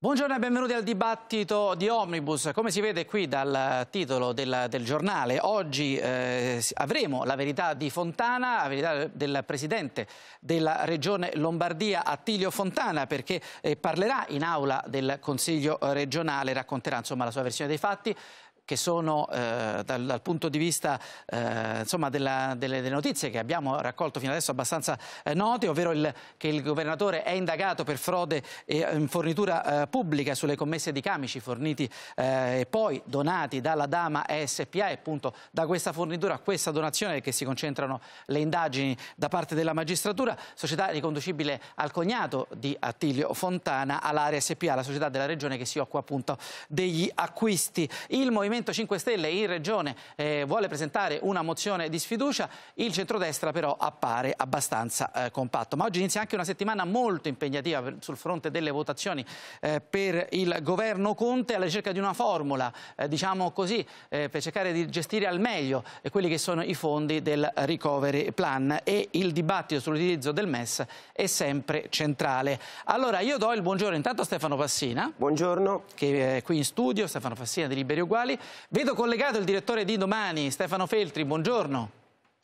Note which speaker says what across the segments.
Speaker 1: Buongiorno e benvenuti al dibattito di Omnibus. Come si vede qui dal titolo del, del giornale, oggi eh, avremo la verità di Fontana, la verità del presidente della regione Lombardia, Attilio Fontana, perché eh, parlerà in aula del Consiglio regionale, racconterà insomma, la sua versione dei fatti che sono eh, dal, dal, punto di vista eh, insomma, della, delle, delle, notizie che abbiamo raccolto fino adesso abbastanza eh, note, ovvero il, che il governatore è indagato per frode e in fornitura eh, pubblica sulle commesse di camici forniti eh, e poi donati dalla Dama SPA e appunto da questa fornitura a questa donazione che si concentrano le indagini da parte della magistratura, società riconducibile al cognato di Attilio Fontana all'area SPA, la società della regione che si occupa appunto degli acquisti. Il Movimento Movimento 5 Stelle in Regione eh, vuole presentare una mozione di sfiducia, il centrodestra però appare abbastanza eh, compatto. Ma oggi inizia anche una settimana molto impegnativa per, sul fronte delle votazioni eh, per il governo Conte alla ricerca di una formula, eh, diciamo così, eh, per cercare di gestire al meglio eh, quelli che sono i fondi del recovery plan e il dibattito sull'utilizzo del MES è sempre centrale. Allora io do il buongiorno intanto a Stefano Passina.
Speaker 2: Buongiorno.
Speaker 1: Che è qui in studio, Stefano Passina di Liberi Uguali. Vedo collegato il direttore di Domani, Stefano Feltri, buongiorno.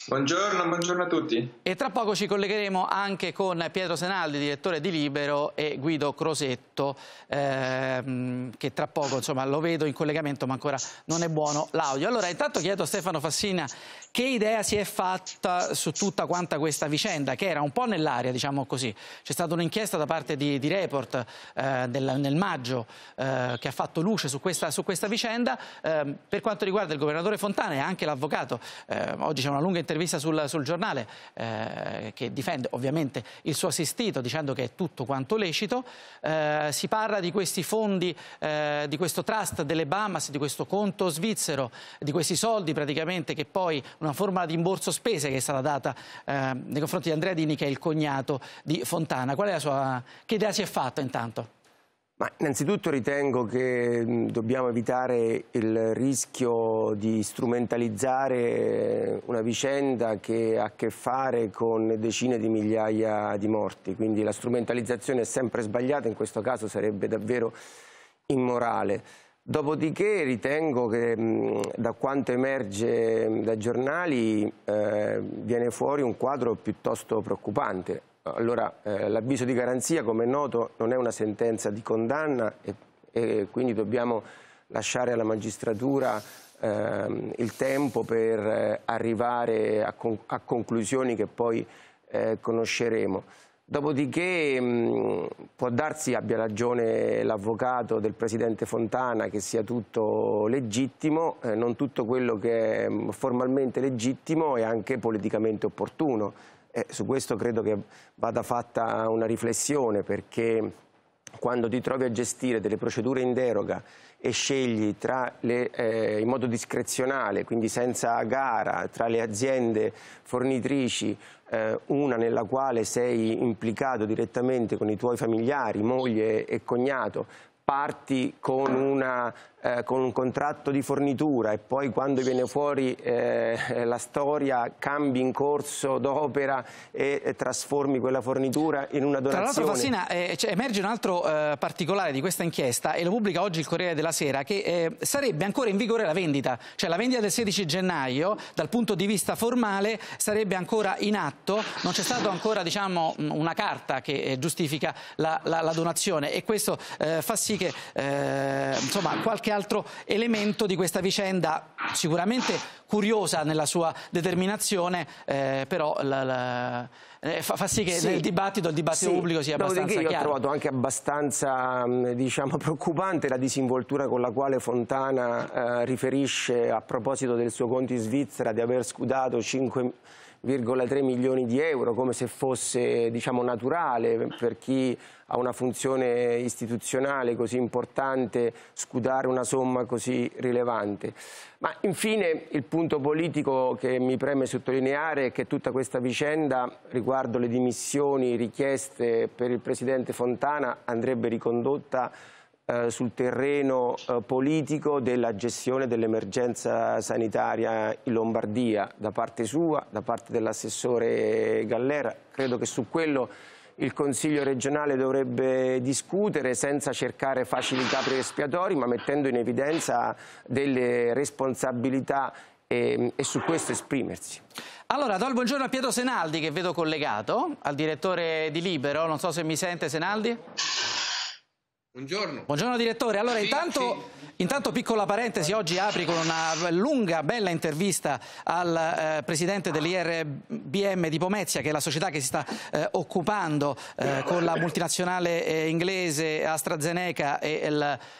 Speaker 3: Buongiorno, buongiorno, a tutti.
Speaker 1: E tra poco ci collegheremo anche con Pietro Senaldi, direttore di Libero, e Guido Crosetto, ehm, che tra poco insomma, lo vedo in collegamento, ma ancora non è buono l'audio. Allora, intanto chiedo a Stefano Fassina che idea si è fatta su tutta quanta questa vicenda, che era un po' nell'aria, diciamo così. C'è stata un'inchiesta da parte di, di Report eh, del, nel maggio eh, che ha fatto luce su questa, su questa vicenda. Eh, per quanto riguarda il governatore Fontana e anche l'avvocato, eh, oggi c'è una lunga intervista sul, sul giornale eh, che difende ovviamente il suo assistito dicendo che è tutto quanto lecito. Eh, si parla di questi fondi, di questo trust delle Bahamas, di questo conto svizzero, di questi soldi praticamente che poi una forma di rimborso spese che è stata data eh, nei confronti di Andrea Dini che è il cognato di Fontana. Qual è la sua... Che idea si è fatta intanto?
Speaker 2: Ma innanzitutto ritengo che dobbiamo evitare il rischio di strumentalizzare una vicenda che ha a che fare con decine di migliaia di morti, quindi la strumentalizzazione è sempre sbagliata, in questo caso sarebbe davvero immorale. Dopodiché ritengo che mh, da quanto emerge dai giornali eh, viene fuori un quadro piuttosto preoccupante. Allora, eh, l'avviso di garanzia, come è noto, non è una sentenza di condanna e, e quindi dobbiamo lasciare alla magistratura eh, il tempo per eh, arrivare a, con a, conclusioni che poi eh, conosceremo. Dopodiché mh, può darsi abbia ragione l'avvocato del Presidente Fontana che sia tutto legittimo, eh, non tutto quello che è formalmente legittimo è anche politicamente opportuno. Eh, su questo credo che vada fatta una riflessione perché quando ti trovi a gestire delle procedure in deroga e scegli le, eh, in modo discrezionale, quindi senza gara, tra le aziende fornitrici, eh, una nella quale sei implicato direttamente con i tuoi familiari, moglie e cognato, parti con, una, eh, con, un contratto di fornitura e poi quando viene fuori eh, la storia cambi in corso d'opera e, e, trasformi quella fornitura in una donazione.
Speaker 1: Tra l'altro Fassina eh, cioè, emerge un altro eh, particolare di questa inchiesta e lo pubblica oggi il Corriere della Sera che eh, sarebbe ancora in vigore la vendita, cioè la vendita del 16 gennaio dal punto di vista formale sarebbe ancora in atto, non c'è stata ancora diciamo, una carta che eh, giustifica la, la, la donazione e questo fa sì che eh, insomma, qualche altro elemento di questa vicenda sicuramente curiosa nella sua determinazione, eh, però la, la, eh, fa, fa, sì che sì, nel dibattito il dibattito sì. pubblico sia abbastanza
Speaker 2: Dopodiché
Speaker 1: chiaro.
Speaker 2: Io ho trovato anche abbastanza diciamo, preoccupante la disinvoltura con la quale Fontana eh, riferisce a proposito del suo conto in Svizzera di aver scudato 5 1,3 milioni di euro come se fosse diciamo, naturale per chi ha una funzione istituzionale così importante scudare una somma così rilevante. Ma infine il punto politico che mi preme sottolineare è che tutta questa vicenda riguardo le dimissioni richieste per il Presidente Fontana andrebbe ricondotta eh, sul terreno eh, politico della gestione dell'emergenza sanitaria in Lombardia da parte sua, da parte dell'assessore Gallera. Credo che su quello il Consiglio regionale dovrebbe discutere senza cercare facilità espiatori ma mettendo in evidenza delle responsabilità e, e su questo esprimersi.
Speaker 1: Allora, do il buongiorno a Pietro Senaldi che vedo collegato, al direttore di Libero, non so se mi sente Senaldi.
Speaker 4: Buongiorno.
Speaker 1: Buongiorno direttore. Allora, sì, intanto, sì. intanto, piccola parentesi, oggi apri con una lunga, bella intervista al eh, presidente dell'IRBM di Pomezia, che è la società che si sta eh, occupando eh, con la multinazionale eh, inglese AstraZeneca e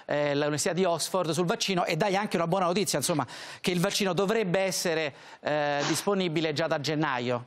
Speaker 1: eh, l'Università di Oxford sul vaccino e dai anche una buona notizia, insomma, che il vaccino dovrebbe essere eh, disponibile già da gennaio.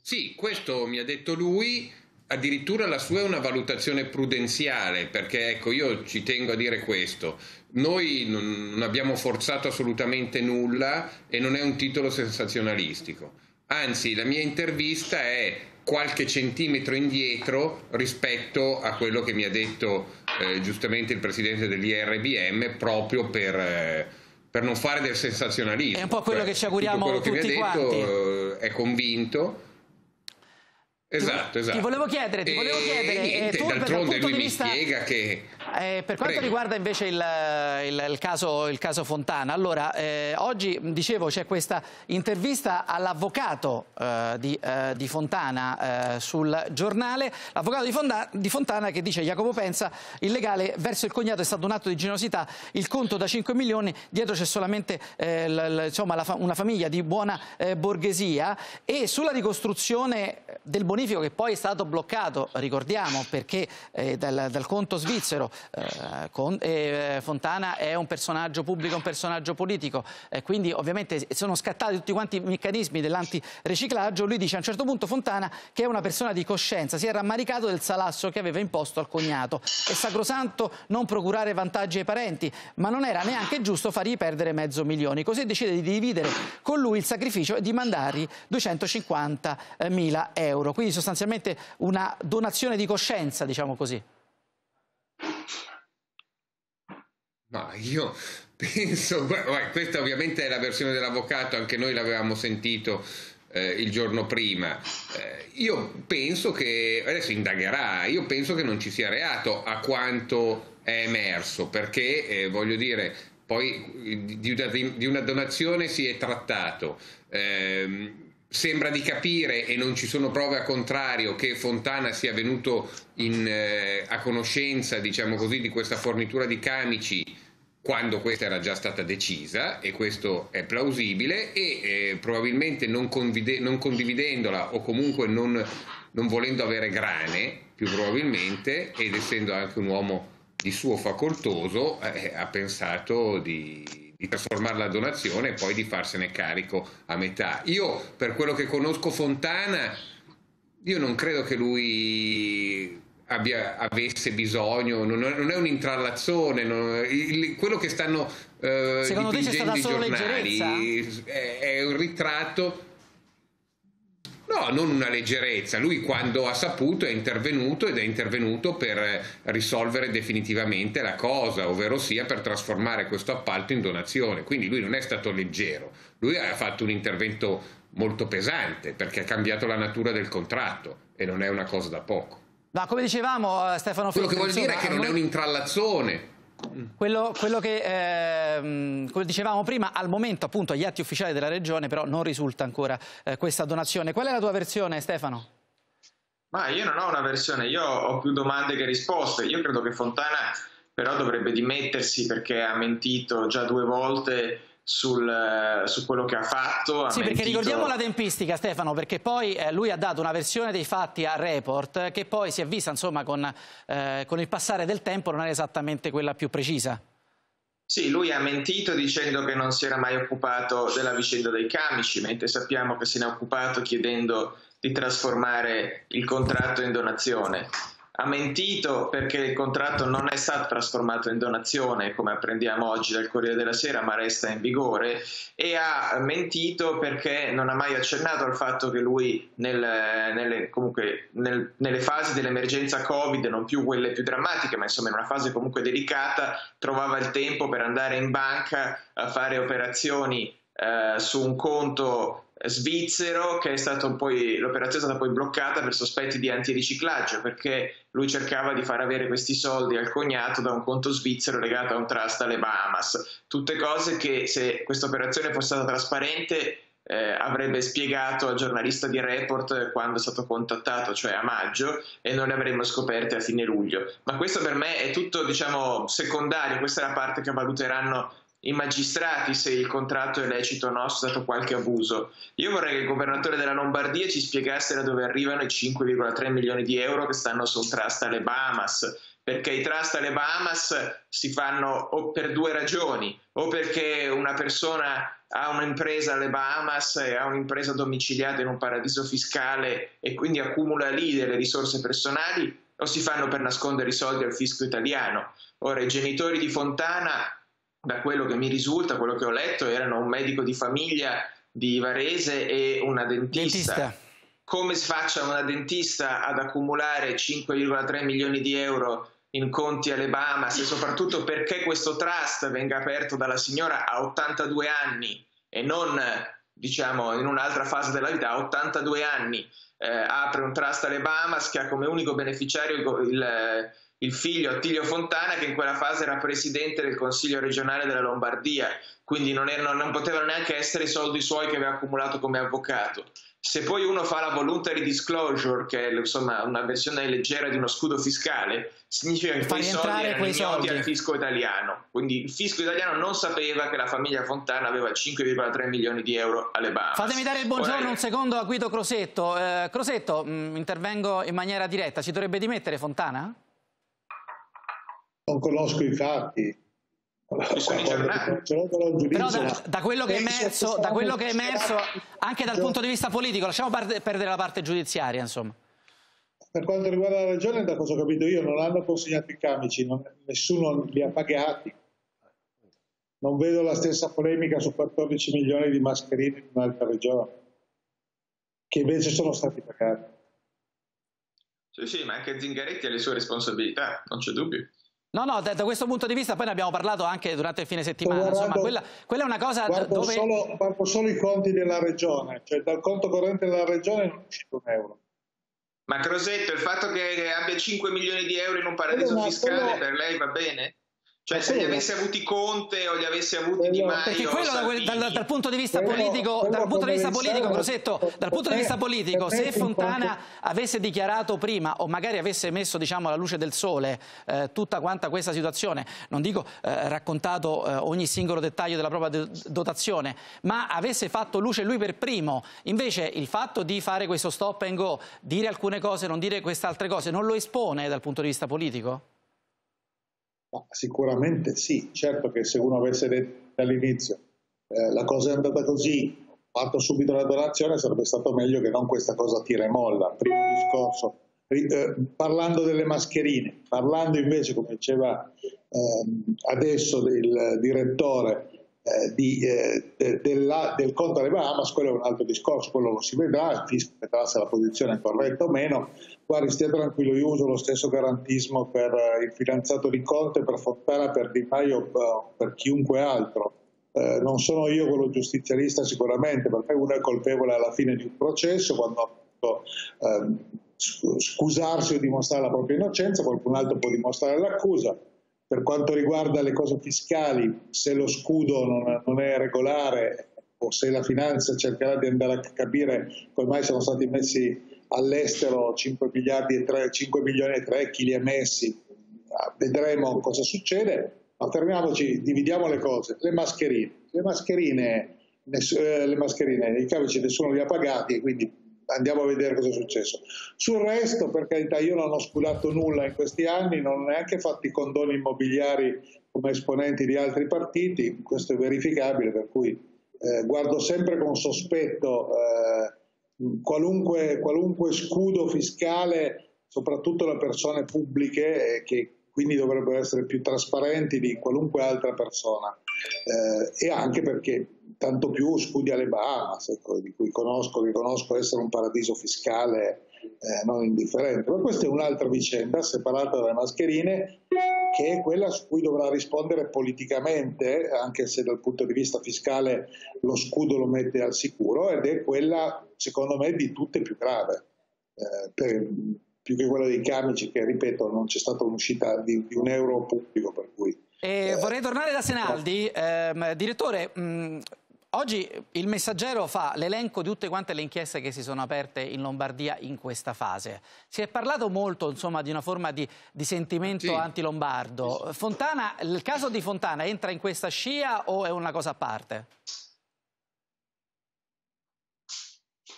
Speaker 4: Sì, questo mi ha detto lui addirittura la sua è una valutazione prudenziale, perché ecco, io ci tengo a dire questo. Noi non abbiamo forzato assolutamente nulla e non è un titolo sensazionalistico. Anzi, la mia intervista è qualche centimetro indietro rispetto a quello che mi ha detto eh, giustamente il presidente dell'IRBM proprio per... Eh, per non fare del sensazionalismo.
Speaker 1: È un po' quello cioè, che ci auguriamo quello che tutti mi ha detto,
Speaker 4: quanti. Eh, è convinto Esatto, esatto.
Speaker 1: Ti volevo chiedere, ti volevo chiedere,
Speaker 4: e niente, tu, d'altronde lui mi vista, spiega che...
Speaker 1: Eh, per quanto Prego. riguarda invece il, il, il, caso, il caso, Fontana, allora eh, oggi dicevo c'è questa intervista all'avvocato eh, di, eh, di, Fontana eh, sul giornale, l'avvocato di, di, Fontana che dice Jacopo Pensa il legale verso il cognato è stato un atto di generosità, il conto da 5 milioni, dietro c'è solamente eh, l, insomma, la, una famiglia di buona borghesia. E sulla ricostruzione del bonifico che poi è stato bloccato, ricordiamo, perché dal, dal, conto svizzero eh, con, eh, Fontana è un personaggio pubblico, un personaggio politico, quindi ovviamente sono scattati tutti quanti i meccanismi dell'antiriciclaggio. Lui dice a un certo punto Fontana che è una persona di coscienza, si è rammaricato del salasso che aveva imposto al cognato. È sacrosanto non procurare vantaggi ai parenti, ma non era neanche giusto fargli perdere mezzo milione. Così decide di dividere con lui il sacrificio e di mandargli 250 mila euro. Quindi sostanzialmente una donazione di coscienza, diciamo così.
Speaker 4: Ma io penso, guarda, questa ovviamente è la versione dell'avvocato, anche noi l'avevamo sentito eh, il giorno prima. Eh, io penso che, adesso indagherà, io penso che non ci sia reato a quanto è emerso, perché eh, voglio dire, poi di una, di una, donazione si è trattato. Eh, Sembra di capire, e non ci sono prove a contrario, che Fontana sia venuto in, eh, a conoscenza, diciamo così, di questa fornitura di camici quando questa era già stata decisa, e questo è plausibile, e eh, probabilmente non, convide- non, condividendola o comunque non, non volendo avere grane, più probabilmente, ed essendo anche un uomo di suo facoltoso, eh, ha pensato di di trasformare la donazione e poi di farsene carico a metà. Io, per quello che conosco Fontana, io non credo che lui abbia, avesse bisogno, non è, non è un'intrallazione, non, il, quello che stanno eh, dipingendo i giornali è, è un ritratto No, non una leggerezza. Lui quando ha saputo è intervenuto ed è intervenuto per risolvere definitivamente la cosa, ovvero sia per trasformare questo appalto in donazione. Quindi lui non è stato leggero, lui ha fatto un intervento molto pesante perché ha cambiato la natura del contratto e non è una cosa da poco.
Speaker 1: Ma come dicevamo eh, Stefano
Speaker 4: Quello che vuol dire è che non è un'intrallazione
Speaker 1: quello, quello, che eh, come dicevamo prima, al momento appunto agli atti ufficiali della Regione però non risulta ancora eh, questa donazione. Qual è la tua versione Stefano?
Speaker 3: Ma io non ho una versione, io ho più domande che risposte. Io credo che Fontana però dovrebbe dimettersi perché ha mentito già due volte sul, su quello che ha fatto. Ha
Speaker 1: sì,
Speaker 3: mentito...
Speaker 1: perché ricordiamo la tempistica Stefano, perché poi eh, lui ha dato una versione dei fatti a Report che poi si è vista insomma con, eh, con il passare del tempo non era esattamente quella più precisa.
Speaker 3: Sì, lui ha mentito dicendo che non si era mai occupato della vicenda dei camici, mentre sappiamo che se ne è occupato chiedendo di trasformare il contratto in donazione ha mentito perché il contratto non è stato trasformato in donazione, come apprendiamo oggi dal Corriere della Sera, ma resta in vigore, e ha mentito perché non ha mai accennato al fatto che lui nel, nelle, comunque, nel, nelle fasi dell'emergenza Covid, non più quelle più drammatiche, ma insomma in una fase comunque delicata, trovava il tempo per andare in banca a fare operazioni eh, su un conto svizzero che è stato poi l'operazione è stata poi bloccata per sospetti di antiriciclaggio perché lui cercava di far avere questi soldi al cognato da un conto svizzero legato a un trust alle Bahamas tutte cose che se questa operazione fosse stata trasparente eh, avrebbe spiegato al giornalista di Report quando è stato contattato, cioè a maggio, e non le avremmo scoperte a fine luglio. Ma questo per me è tutto, diciamo, secondario, questa è la parte che valuteranno i magistrati se il contratto è lecito o no, se è stato qualche abuso. Io vorrei che il governatore della Lombardia ci spiegasse da dove arrivano i 5,3 milioni di euro che stanno sul trust alle Bahamas, perché i trust alle Bahamas si fanno o per due ragioni, o perché una persona ha un'impresa alle Bahamas e ha un'impresa domiciliata in un paradiso fiscale e quindi accumula lì delle risorse personali, o si fanno per nascondere i soldi al fisco italiano. Ora, i genitori di Fontana da quello che mi risulta, quello che ho letto, erano un medico di famiglia di Varese e una dentista. dentista. Come si faccia una dentista ad accumulare 5,3 milioni di euro in conti alle Bahamas e soprattutto perché questo trust venga aperto dalla signora a 82 anni e non diciamo in un'altra fase della vita, a 82 anni eh, apre un trust alle Bahamas che ha come unico beneficiario il, il il figlio Attilio Fontana che in quella fase era presidente del Consiglio regionale della Lombardia, quindi non, erano, non potevano neanche essere i soldi suoi che aveva accumulato come avvocato. Se poi uno fa la voluntary disclosure, che è insomma, una versione leggera di uno scudo fiscale, significa che quei soldi erano ignoti al fisco italiano. Quindi il fisco italiano non sapeva che la famiglia Fontana aveva 5,3 milioni di euro alle Bahamas.
Speaker 1: Fatemi dare il buongiorno Ora... un secondo a Guido Crosetto. Eh, Crosetto, mh, mm, intervengo in maniera diretta. Si dovrebbe dimettere Fontana?
Speaker 5: Non conosco i fatti.
Speaker 1: Però da, da, quello che è emerso, da quello che è emerso anche dal punto di vista politico, lasciamo perdere la parte giudiziaria, insomma.
Speaker 5: Per quanto riguarda la regione, da cosa ho capito io, non hanno consegnato i camici, non, nessuno li ha pagati. Non vedo la stessa polemica su 14 milioni di mascherine in un'altra regione, che invece sono stati pagati.
Speaker 3: Sì, sì, ma anche Zingaretti ha le sue responsabilità, non c'è dubbio.
Speaker 1: No, no, da, da, questo punto di vista poi ne abbiamo parlato anche durante il fine settimana, guardando, insomma, quella, quella, è una cosa
Speaker 5: guardo
Speaker 1: dove...
Speaker 5: Solo, guardo solo i conti della regione, cioè dal conto corrente della regione non è uscito un euro.
Speaker 3: Ma Crosetto, il fatto che abbia 5 milioni di euro in un paradiso fiscale quello... per lei va bene? Cioè se li avesse avuti Conte o li avesse avuti Di Maio
Speaker 1: Perché quello dal, dal, punto di vista politico, dal punto di vista politico, Crosetto, dal punto di vista politico, se Fontana avesse dichiarato prima o magari avesse messo diciamo alla luce del sole eh, tutta quanta questa situazione, non dico eh, raccontato eh, ogni singolo dettaglio della propria dotazione, ma avesse fatto luce lui per primo, invece il fatto di fare questo stop and go, dire alcune cose, non dire queste altre cose, non lo espone dal punto di vista politico?
Speaker 5: Sicuramente sì, certo che se uno avesse detto dall'inizio eh, la cosa è andata così, fatto subito la donazione, sarebbe stato meglio che non questa cosa tira e molla. Primo discorso, eh, parlando delle mascherine, parlando invece, come diceva eh, adesso il direttore, eh, di, eh, de, della, del conto alle Bahamas, quello è un altro discorso, quello lo si vedrà, il fisco vedrà se la posizione è corretta o meno. Guardi, stia tranquillo, io uso lo stesso garantismo per eh, il fidanzato di Conte, per Fontana, per Di Maio, per chiunque altro. Eh, non sono io quello giustizialista sicuramente, perché uno è colpevole alla fine di un processo, quando scusarsi o dimostrare la propria innocenza, qualcun altro può dimostrare l'accusa per quanto riguarda le cose fiscali, se lo scudo non, è regolare o se la finanza cercherà di andare a capire come mai sono stati messi all'estero 5 miliardi e 3, 5 milioni e 3, chi li ha messi, ah, vedremo cosa succede, ma fermiamoci, dividiamo le cose. Le mascherine, le mascherine, eh, le mascherine i camici nessuno li ha pagati, quindi andiamo a vedere cosa è successo. Sul resto, per carità, io non ho sculato nulla in questi anni, non ho neanche fatto i condoni immobiliari come esponenti di altri partiti, questo è verificabile, per cui eh, guardo sempre con sospetto eh, qualunque, qualunque, scudo fiscale, soprattutto le persone pubbliche, eh, che quindi dovrebbero essere più trasparenti di qualunque altra persona, eh, e anche perché tanto più scudi alle Bahamas, ecco, di cui conosco, riconosco essere un paradiso fiscale eh, non indifferente. Ma questa è un'altra vicenda separata dalle mascherine che è quella su cui dovrà rispondere politicamente, anche se dal punto di vista fiscale lo scudo lo mette al sicuro, ed è quella, secondo me, di tutte più grave, eh, per, più che quella dei camici, che ripeto, non c'è stata un'uscita di, di un euro pubblico per cui
Speaker 1: eh, vorrei tornare da Senaldi. Eh, direttore, mh, oggi il Messaggero fa l'elenco di tutte quante le inchieste che si sono aperte in Lombardia in questa fase. Si è parlato molto insomma, di una forma di, di sentimento sì. anti-lombardo. Fontana, il caso di Fontana entra in questa scia o è una cosa a parte?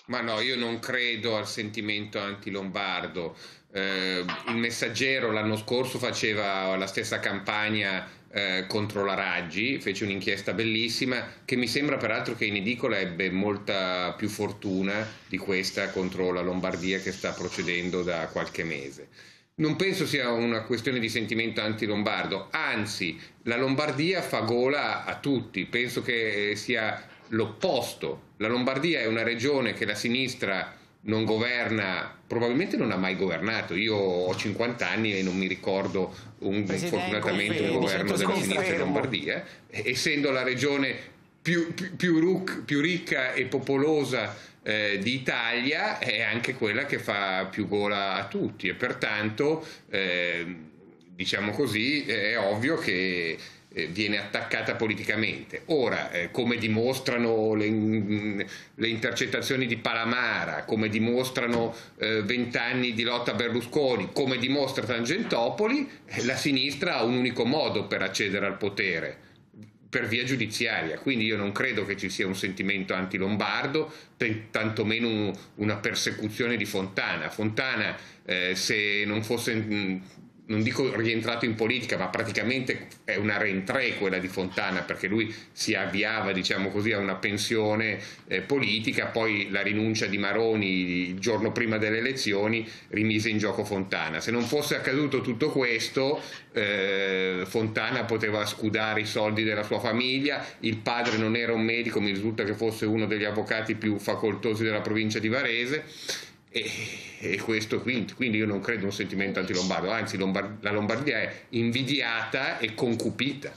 Speaker 4: Ma no, io non credo al sentimento anti-lombardo. Eh, il Messaggero l'anno scorso faceva la stessa campagna eh, contro la Raggi, fece un'inchiesta bellissima che mi sembra peraltro che in edicola ebbe molta più fortuna di questa contro la Lombardia che sta procedendo da qualche mese. Non penso sia una questione di sentimento anti-lombardo, anzi la Lombardia fa gola a tutti, penso che sia l'opposto. La Lombardia è una regione che la sinistra non governa, probabilmente non ha mai governato. Io ho 50 anni e non mi ricordo un, fortunatamente un governo della sinistra in Lombardia, essendo la regione più, più, più, ruc, più ricca e popolosa eh, d'Italia, è anche quella che fa più gola a tutti. E pertanto, eh, diciamo così, è ovvio che viene attaccata politicamente. Ora, eh, come dimostrano le, le, intercettazioni di Palamara, come dimostrano eh, vent'anni di lotta a Berlusconi, come dimostra Tangentopoli, eh, la sinistra ha un unico modo per accedere al potere, per via giudiziaria, quindi io non credo che ci sia un sentimento anti-lombardo, tantomeno un, una persecuzione di Fontana. Fontana, eh, se non fosse non dico rientrato in politica, ma praticamente è una rentrée quella di Fontana, perché lui si avviava, diciamo così, a una pensione eh, politica, poi la rinuncia di Maroni il giorno prima delle elezioni rimise in gioco Fontana. Se non fosse accaduto tutto questo, eh, Fontana poteva scudare i soldi della sua famiglia, il padre non era un medico, mi risulta che fosse uno degli avvocati più facoltosi della provincia di Varese e, e, questo quindi, quindi io non credo un sentimento anti-lombardo, anzi Lombard- la Lombardia è invidiata e concupita.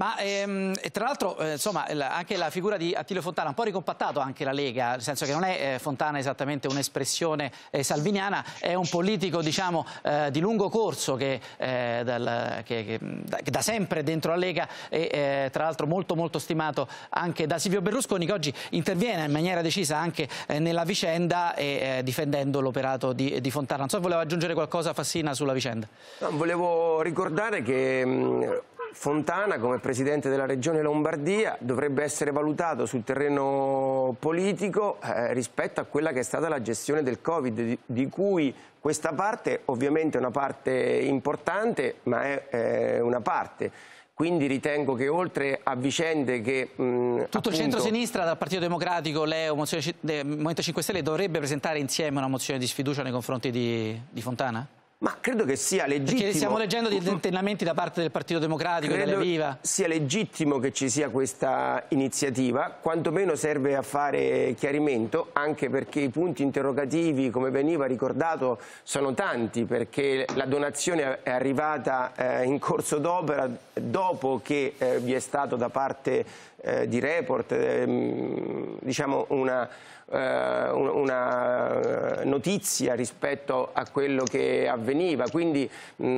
Speaker 1: Ma ehm, tra l'altro eh, insomma anche la figura di Attilio Fontana ha un po' ricompattato anche la Lega, nel senso che non è eh, Fontana esattamente un'espressione eh, salviniana, è un politico diciamo eh, di lungo corso che, eh, dal, che, che, da, che, da, sempre dentro la Lega e eh, tra l'altro molto molto stimato anche da Silvio Berlusconi che oggi interviene in maniera decisa anche nella vicenda e difendendo l'operato di, di, Fontana. Non so se voleva aggiungere qualcosa Fassina sulla vicenda.
Speaker 2: No, volevo ricordare che mh, Fontana come Presidente della Regione Lombardia dovrebbe essere valutato sul terreno politico eh, rispetto a quella che è stata la gestione del Covid, di, di cui questa parte ovviamente è una parte importante, ma è eh, una parte. Quindi ritengo che oltre a vicende che... Mh,
Speaker 1: Tutto il centro-sinistra dal Partito Democratico, Leo, mozione, Movimento 5 Stelle dovrebbe presentare insieme una mozione di sfiducia nei confronti di, di Fontana?
Speaker 2: Ma credo che sia legittimo.
Speaker 1: Perché stiamo leggendo di tentennamenti da parte del Partito Democratico, credo della Viva.
Speaker 2: sia legittimo che ci sia questa iniziativa, quantomeno serve a fare chiarimento, anche perché i punti interrogativi, come veniva ricordato, sono tanti, perché la donazione è arrivata eh, in corso d'opera dopo che eh, vi è stato da parte eh, di Report ehm, diciamo una una notizia rispetto a quello che avveniva, quindi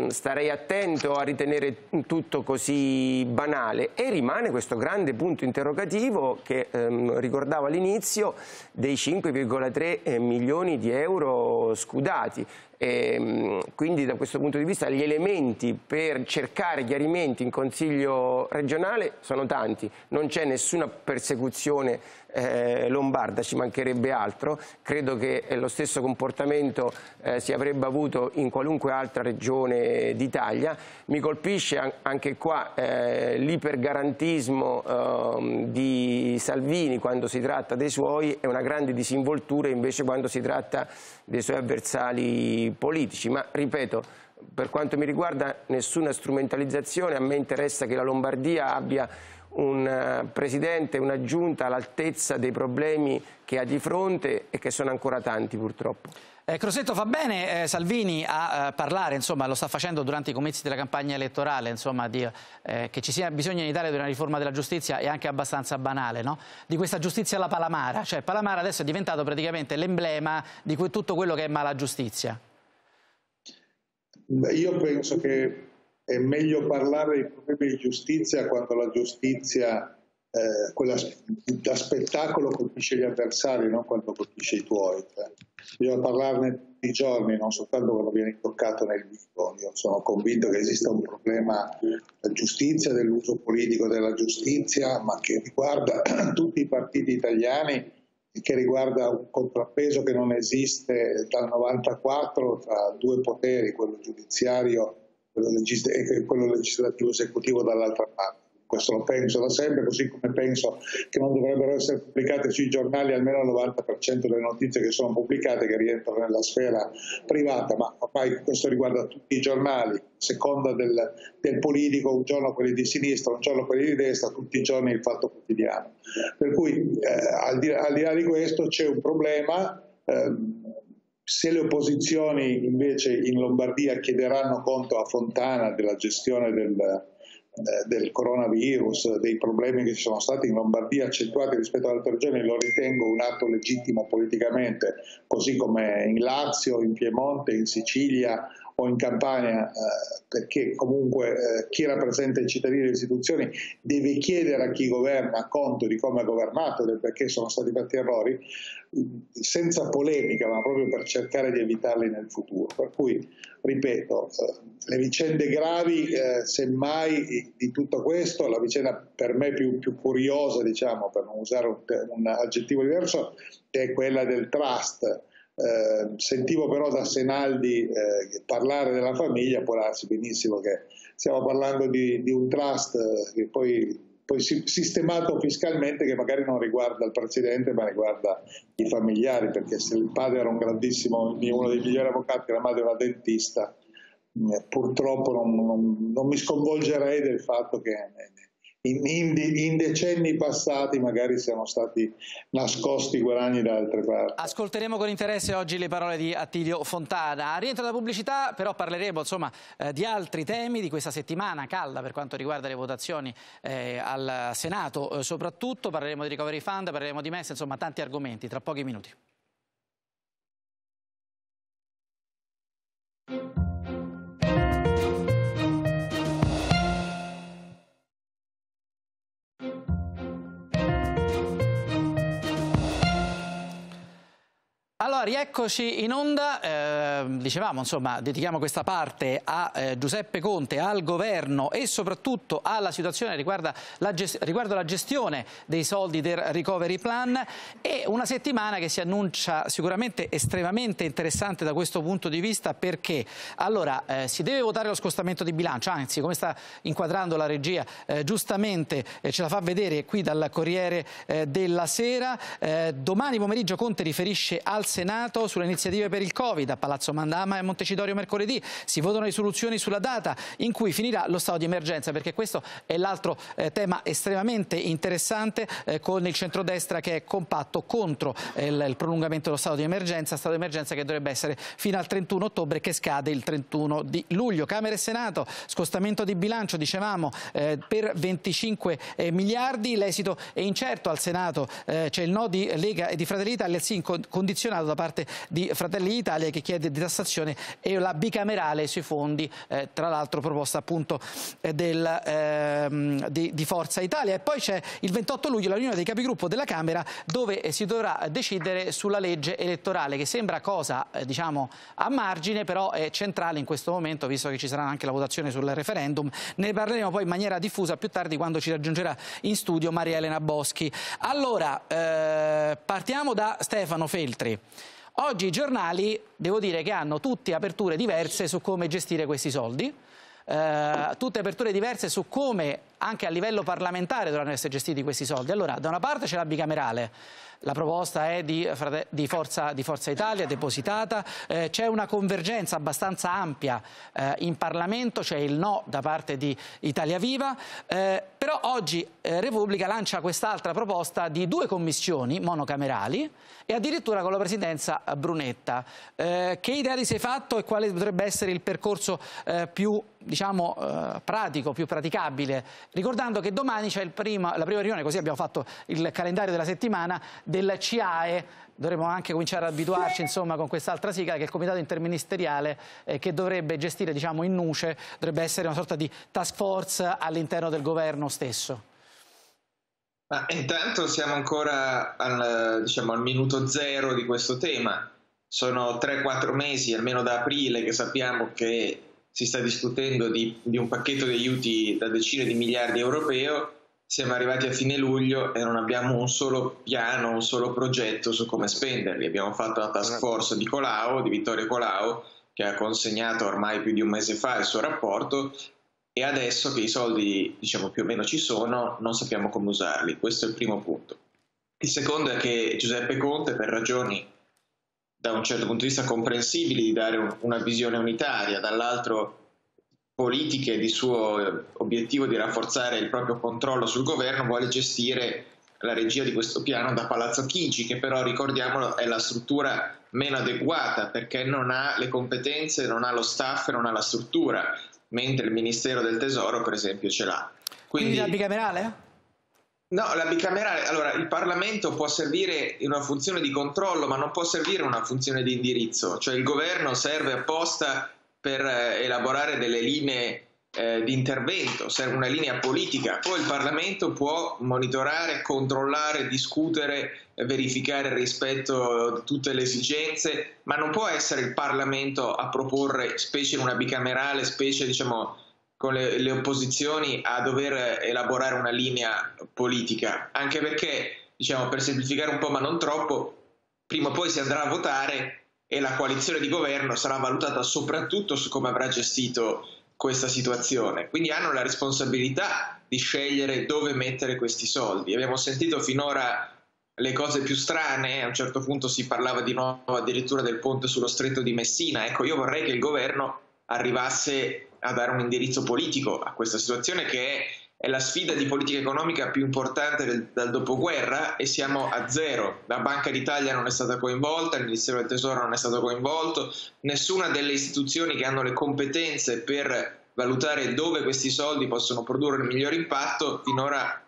Speaker 2: starei attento a ritenere tutto così banale. E rimane questo grande punto interrogativo che ehm, ricordavo all'inizio dei 5,3 eh, milioni di euro scudati. E, quindi da questo punto di vista gli elementi per cercare chiarimenti in Consiglio regionale sono tanti, non c'è nessuna persecuzione eh, lombarda, ci mancherebbe altro, credo che lo stesso comportamento eh, si avrebbe avuto in qualunque altra regione d'Italia. Mi colpisce anche qua eh, l'ipergarantismo ehm, di Salvini quando si tratta dei suoi e una grande disinvoltura invece quando si tratta dei suoi avversari politici, ma ripeto, per quanto mi riguarda nessuna strumentalizzazione, a me interessa che la Lombardia abbia un eh, Presidente, una Giunta all'altezza dei problemi che ha di fronte e che sono ancora tanti purtroppo.
Speaker 1: Eh, Crosetto fa bene eh, Salvini a eh, parlare, insomma, lo sta facendo durante i comizi della campagna elettorale, insomma, di, eh, che ci sia bisogno in Italia di una riforma della giustizia è anche abbastanza banale, no? di questa giustizia alla Palamara, cioè Palamara adesso è diventato praticamente l'emblema di que tutto quello che è mala giustizia.
Speaker 5: Io penso che è meglio parlare di problemi di giustizia quando la giustizia eh, quella da spettacolo colpisce gli avversari, non quando colpisce i tuoi. Cioè. Bisogna parlarne tutti i giorni, non soltanto quando viene toccato nel vivo. Io sono convinto che esista un problema della giustizia, dell'uso politico della giustizia, ma che riguarda tutti i partiti italiani che riguarda un contrappeso che non esiste dal 94 tra due poteri, quello giudiziario e quello legislativo esecutivo dall'altra parte questo lo penso da sempre, così come penso che non dovrebbero essere pubblicate sui giornali almeno il 90% delle notizie che sono pubblicate che rientrano nella sfera privata, ma ormai questo riguarda tutti i giornali, a seconda del, del politico, un giorno quelli di sinistra, un giorno quelli di destra, tutti i giorni il fatto quotidiano. Per cui eh, al, di, al, di, là di questo c'è un problema. Eh, se le opposizioni invece in Lombardia chiederanno conto a Fontana della gestione del, eh, del coronavirus, dei problemi che ci sono stati in Lombardia accentuati rispetto ad altre regioni, lo ritengo un atto legittimo politicamente, così come in Lazio, in Piemonte, in Sicilia o in Campania, eh, perché comunque eh, chi rappresenta i cittadini e le istituzioni deve chiedere a chi governa conto di come ha governato e perché sono stati fatti errori, senza polemica, ma proprio per cercare di evitarli nel futuro. Per cui, ripeto, eh, le vicende gravi, semmai di tutto questo, la vicenda per me più, più curiosa, diciamo, per non usare un, un aggettivo diverso, è quella del trust eh, sentivo però da Senaldi eh, parlare della famiglia, può darsi benissimo che stiamo parlando di, di un trust eh, che poi, sistemato fiscalmente che magari non riguarda il Presidente ma riguarda i familiari, perché se il padre era un grandissimo, uno dei migliori avvocati la madre era dentista, eh, purtroppo non, non, non mi sconvolgerei del fatto che in, in, in, decenni passati magari siamo stati nascosti guadagni da altre parti.
Speaker 1: Ascolteremo con interesse oggi le parole di Attilio Fontana. Rientro da pubblicità però parleremo insomma, eh, di altri temi di questa settimana calda per quanto riguarda le votazioni eh, al Senato eh, soprattutto, parleremo di recovery fund, parleremo di MES, insomma tanti argomenti tra pochi minuti. Allora, rieccoci in onda, eh, dicevamo insomma, dedichiamo questa parte a eh, Giuseppe Conte, al governo e soprattutto alla situazione riguardo la, riguardo la gestione dei soldi del recovery plan. E una settimana che si annuncia sicuramente estremamente interessante da questo punto di vista perché allora eh, si deve votare lo scostamento di bilancio, anzi come sta inquadrando la regia eh, giustamente eh, ce la fa vedere qui dal Corriere eh, della Sera, domani pomeriggio Conte riferisce al Senato sulle iniziative per il Covid. A Palazzo Mandama e a Montecitorio mercoledì si votano risoluzioni sulla data in cui finirà lo stato di emergenza, perché questo è l'altro eh, tema estremamente interessante eh, con il centrodestra che è compatto contro eh, il, il, prolungamento dello stato di emergenza, stato di emergenza che dovrebbe essere fino al 31 ottobre che scade il 31 di luglio. Camera e Senato, scostamento di bilancio, dicevamo, eh, per 25 eh, miliardi, l'esito è incerto al Senato, c'è il no di Lega e di Fratelli d'Italia, sì, condizionato da parte di Fratelli d'Italia che chiede detassazione e la bicamerale sui fondi, eh, tra l'altro proposta appunto eh, del, ehm, di, di, Forza Italia. E poi c'è il 28 luglio la riunione dei capigruppo della Camera dove eh, si dovrà decidere sulla legge elettorale che sembra cosa eh, diciamo a margine però è centrale in questo momento visto che ci sarà anche la votazione sul referendum. Ne parleremo poi in maniera diffusa più tardi quando ci raggiungerà in studio Maria Elena Boschi. Allora, eh, partiamo da Stefano Feltri. Oggi i giornali, devo dire che hanno tutte aperture diverse su come gestire questi soldi, eh, tutte aperture diverse su come anche a livello parlamentare dovranno essere gestiti questi soldi. Allora, da una parte c'è la bicamerale, la proposta è di, di, Forza, di Forza, Italia, depositata, eh, c'è una convergenza abbastanza ampia eh, in Parlamento, c'è il no da parte di Italia Viva, eh, però oggi eh, Repubblica lancia quest'altra proposta di due commissioni monocamerali e addirittura con la presidenza Brunetta. Eh, che idea ti sei fatto e quale potrebbe essere il percorso eh, più diciamo, eh, pratico, più praticabile? Ricordando che domani c'è la prima riunione, così abbiamo fatto il calendario della settimana, del CIAE, dovremmo anche cominciare ad abituarci insomma, con quest'altra sigla che è il comitato interministeriale eh, che dovrebbe gestire diciamo, in nuce, dovrebbe essere una sorta di task force all'interno del governo stesso.
Speaker 3: Ma intanto siamo ancora al, diciamo, al minuto zero di questo tema. Sono 3-4 mesi, almeno da aprile, che sappiamo che si sta discutendo di, di, un pacchetto di aiuti da decine di miliardi europeo. Siamo arrivati a fine luglio e non abbiamo un solo piano, un solo progetto su come spenderli. Abbiamo fatto la task force di Colau, di Vittorio Colau, che ha consegnato ormai più di un mese fa il suo rapporto e adesso che i soldi diciamo più o meno ci sono non sappiamo come usarli, questo è il primo punto. Il secondo è che Giuseppe Conte per ragioni da un certo punto di vista comprensibili di dare un, una visione unitaria, dall'altro politiche di suo obiettivo di rafforzare il proprio controllo sul governo, vuole gestire la regia di questo piano da Palazzo Chigi, che però ricordiamolo è la struttura meno adeguata perché non ha le competenze, non ha lo staff, non ha la struttura mentre il Ministero del Tesoro, per esempio, ce l'ha.
Speaker 1: Quindi, Quindi la bicamerale?
Speaker 3: No, la bicamerale, allora il Parlamento può servire una funzione di controllo, ma non può servire una funzione di indirizzo, cioè il governo serve apposta per eh, elaborare delle linee eh, di intervento, serve una linea politica, poi il Parlamento può monitorare, controllare, discutere, verificare rispetto a tutte le esigenze, ma non può essere il Parlamento a proporre, specie in una bicamerale, specie diciamo con le, le opposizioni, a dover elaborare una linea politica, anche perché, diciamo, per semplificare un po' ma non troppo, prima o poi si andrà a votare e la coalizione di governo sarà valutata soprattutto su come avrà gestito questa situazione. Quindi hanno la responsabilità di scegliere dove mettere questi soldi. Abbiamo sentito finora le cose più strane, a un certo punto si parlava di nuovo addirittura del ponte sullo stretto di Messina. Ecco, io vorrei che il governo arrivasse a dare un indirizzo politico a questa situazione che è, è la sfida di politica economica più importante del, dal dopoguerra e siamo a zero. La Banca d'Italia non è stata coinvolta, il Ministero del Tesoro non è stato coinvolto, nessuna delle istituzioni che hanno le competenze per valutare dove questi soldi possono produrre il miglior impatto finora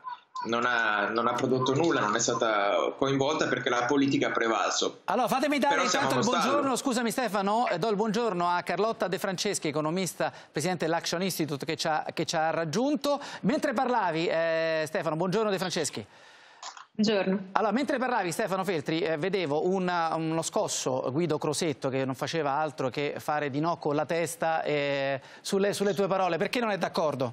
Speaker 3: non ha, non ha, prodotto nulla, non è stata coinvolta perché la politica ha prevalso.
Speaker 1: Allora fatemi dare Però intanto il buongiorno, scusami Stefano, do il buongiorno a Carlotta De Franceschi, economista, presidente dell'Action Institute che ci ha, che ci ha raggiunto. Mentre parlavi, eh, Stefano, buongiorno De Franceschi.
Speaker 6: Buongiorno.
Speaker 1: Allora, mentre parlavi Stefano Feltri, eh, vedevo una, uno scosso Guido Crosetto che non faceva altro che fare di no con la testa eh, sulle, sulle tue parole. Perché non è d'accordo?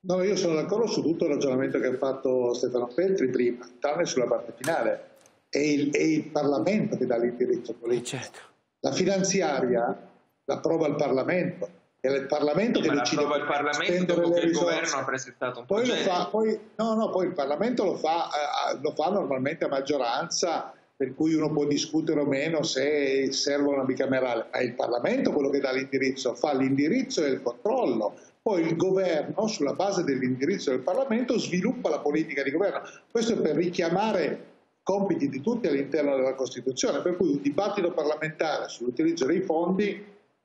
Speaker 5: No, io sono d'accordo su tutto il ragionamento che ha fatto Stefano Feltri prima, tranne sulla parte finale. È il, è il Parlamento che dà l'indirizzo politico. Eh, certo. La finanziaria l'approva il Parlamento è il Parlamento che decide
Speaker 3: il Parlamento dopo che il governo ha presentato un
Speaker 5: poi lo fa, poi, no, no, poi il Parlamento lo fa, eh, lo fa normalmente a maggioranza per cui uno può discutere o meno se serve una bicamerale, ma è il Parlamento quello che dà l'indirizzo, fa l'indirizzo e il controllo. Poi il governo, sulla base dell'indirizzo del Parlamento, sviluppa la politica di governo. Questo è per richiamare compiti di tutti all'interno della Costituzione, per cui un dibattito parlamentare sull'utilizzo dei fondi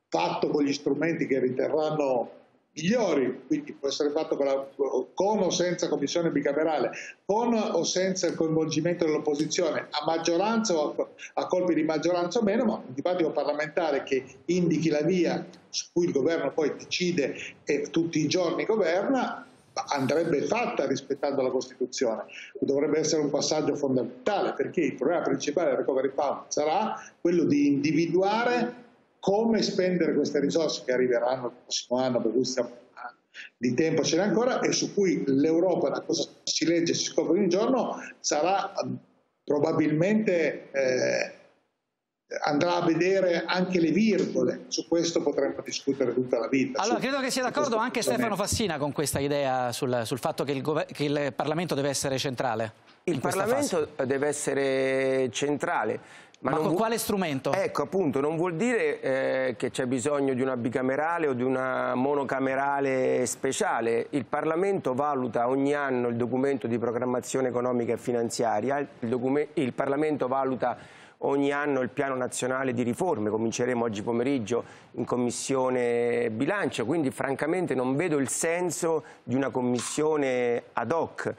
Speaker 5: fatto con gli strumenti che riterranno migliori, quindi può essere fatto con, la, con, o senza commissione bicamerale, con o senza il coinvolgimento dell'opposizione, a maggioranza o a, a, colpi di maggioranza o meno, ma un dibattito parlamentare che indichi la via su cui il governo poi decide e tutti i giorni governa, andrebbe fatta rispettando la Costituzione. Dovrebbe essere un passaggio fondamentale perché il problema principale del Recovery Fund sarà quello di individuare come spendere queste risorse che arriveranno il prossimo anno, per cui stiamo di tempo ce n'è ancora e su cui l'Europa, da cosa si legge e si scopre ogni giorno, sarà probabilmente eh, andrà a vedere anche le virgole, su questo potremmo discutere tutta la vita.
Speaker 1: Allora, credo che sia d'accordo anche Stefano Fassina con questa idea sul, sul fatto che il, che il, Parlamento deve essere centrale.
Speaker 2: Il Parlamento fase. deve essere centrale.
Speaker 1: Ma, Ma con quale strumento?
Speaker 2: Ecco, appunto, non vuol dire eh, che c'è bisogno di una bicamerale o di una monocamerale speciale. Il Parlamento valuta ogni anno il documento di programmazione economica e finanziaria, il, il Parlamento valuta ogni anno il piano nazionale di riforme, cominceremo oggi pomeriggio in commissione bilancio, quindi francamente non vedo il senso di una commissione ad hoc.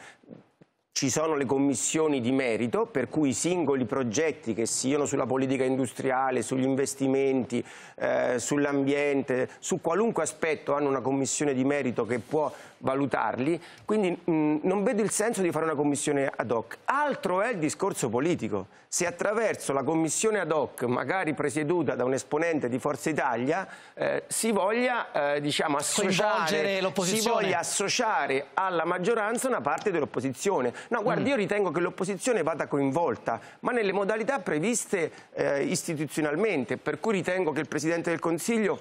Speaker 2: Ci sono le commissioni di merito per cui i singoli progetti che siano sulla politica industriale, sugli investimenti, eh, sull'ambiente, su qualunque aspetto hanno una commissione di merito che può valutarli, quindi mh, non vedo il senso di fare una commissione ad hoc. Altro è il discorso politico. Se attraverso la commissione ad hoc, magari presieduta da un esponente di Forza Italia, eh, si, voglia, eh, diciamo, associare, si voglia associare alla maggioranza una parte dell'opposizione. No, guardi, mm. io ritengo che l'opposizione vada coinvolta, ma nelle modalità previste eh, istituzionalmente, per cui ritengo che il Presidente del Consiglio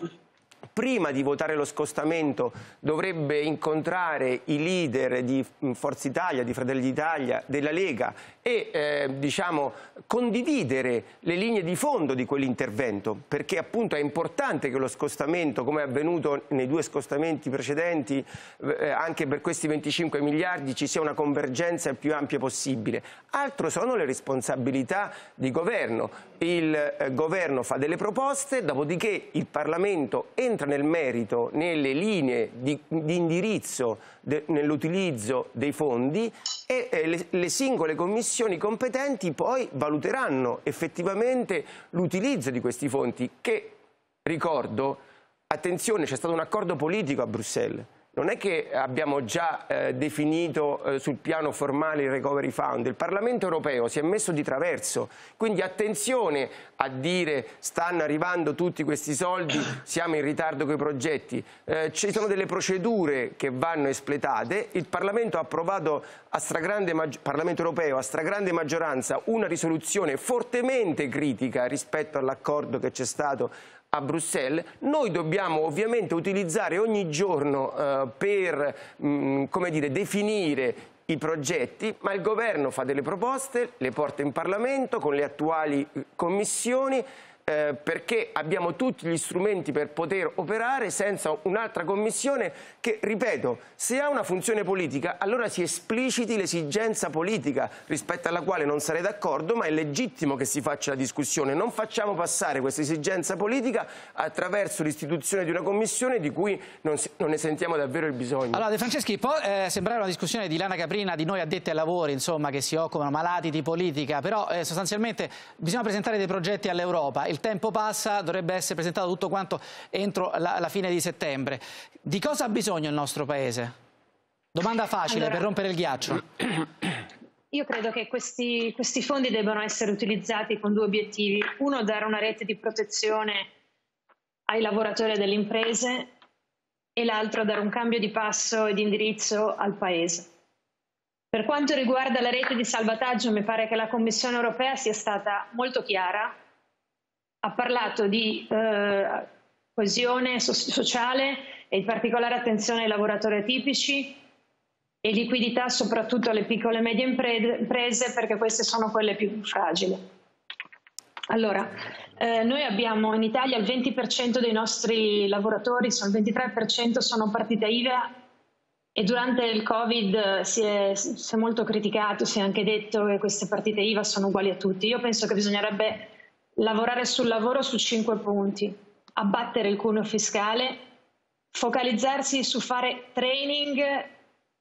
Speaker 2: prima di votare lo scostamento dovrebbe incontrare i leader di Forza Italia, di Fratelli d'Italia, della Lega e eh, diciamo, condividere le linee di fondo di quell'intervento, perché appunto è importante che lo scostamento, come è avvenuto nei due scostamenti precedenti, eh, anche per questi 25 miliardi ci sia una convergenza il più ampia possibile. Altro sono le responsabilità di governo. Il eh, governo fa delle proposte, dopodiché il Parlamento entra nel merito, nelle linee di, di indirizzo nell'utilizzo dei fondi e eh, le, le singole commissioni competenti poi valuteranno effettivamente l'utilizzo di questi fondi che, ricordo, attenzione, c'è stato un accordo politico a Bruxelles non è che abbiamo già eh, definito eh, sul piano formale il Recovery Fund, il Parlamento europeo si è messo di traverso, quindi attenzione a dire stanno arrivando tutti questi soldi, siamo in ritardo con i progetti, eh, ci sono delle procedure che vanno espletate, il Parlamento ha approvato a stragrande Parlamento europeo a stragrande maggioranza una risoluzione fortemente critica rispetto all'accordo che c'è stato a Bruxelles, noi dobbiamo ovviamente utilizzare ogni giorno eh, per mh, mm, dire, definire i progetti, ma il governo fa delle proposte, le porta in Parlamento con le attuali eh, commissioni eh, perché abbiamo tutti gli strumenti per poter operare senza un'altra commissione che, ripeto, se ha una funzione politica allora si espliciti l'esigenza politica rispetto alla quale non sarei d'accordo ma è legittimo che si faccia la discussione. Non facciamo passare questa esigenza politica attraverso l'istituzione di una commissione di cui non, si, non, ne sentiamo davvero il bisogno.
Speaker 1: Allora De Franceschi, può eh, sembrare una discussione di Lana Caprina, di noi addetti ai lavori, insomma, che si occupano malati di politica, però eh, sostanzialmente bisogna presentare dei progetti all'Europa il tempo passa, dovrebbe essere presentato tutto quanto entro la, la fine di settembre. Di cosa ha bisogno il nostro Paese? Domanda facile allora, per rompere il ghiaccio.
Speaker 6: Io credo che questi, questi fondi debbano essere utilizzati con due obiettivi. Uno, dare una rete di protezione ai lavoratori e delle imprese e l'altro, dare un cambio di passo e di indirizzo al Paese. Per quanto riguarda la rete di salvataggio, mi pare che la Commissione europea sia stata molto chiara ha parlato di eh, coesione so sociale e in particolare attenzione ai lavoratori atipici e liquidità soprattutto alle piccole e medie imprese perché queste sono quelle più fragili. Allora, eh, noi abbiamo in Italia il 20% dei nostri lavoratori, il 23% sono partita IVA e durante il Covid si è, si è molto criticato, si è anche detto che queste partite IVA sono uguali a tutti. Io penso che bisognerebbe lavorare sul lavoro su cinque punti, abbattere il cuneo fiscale, focalizzarsi su fare training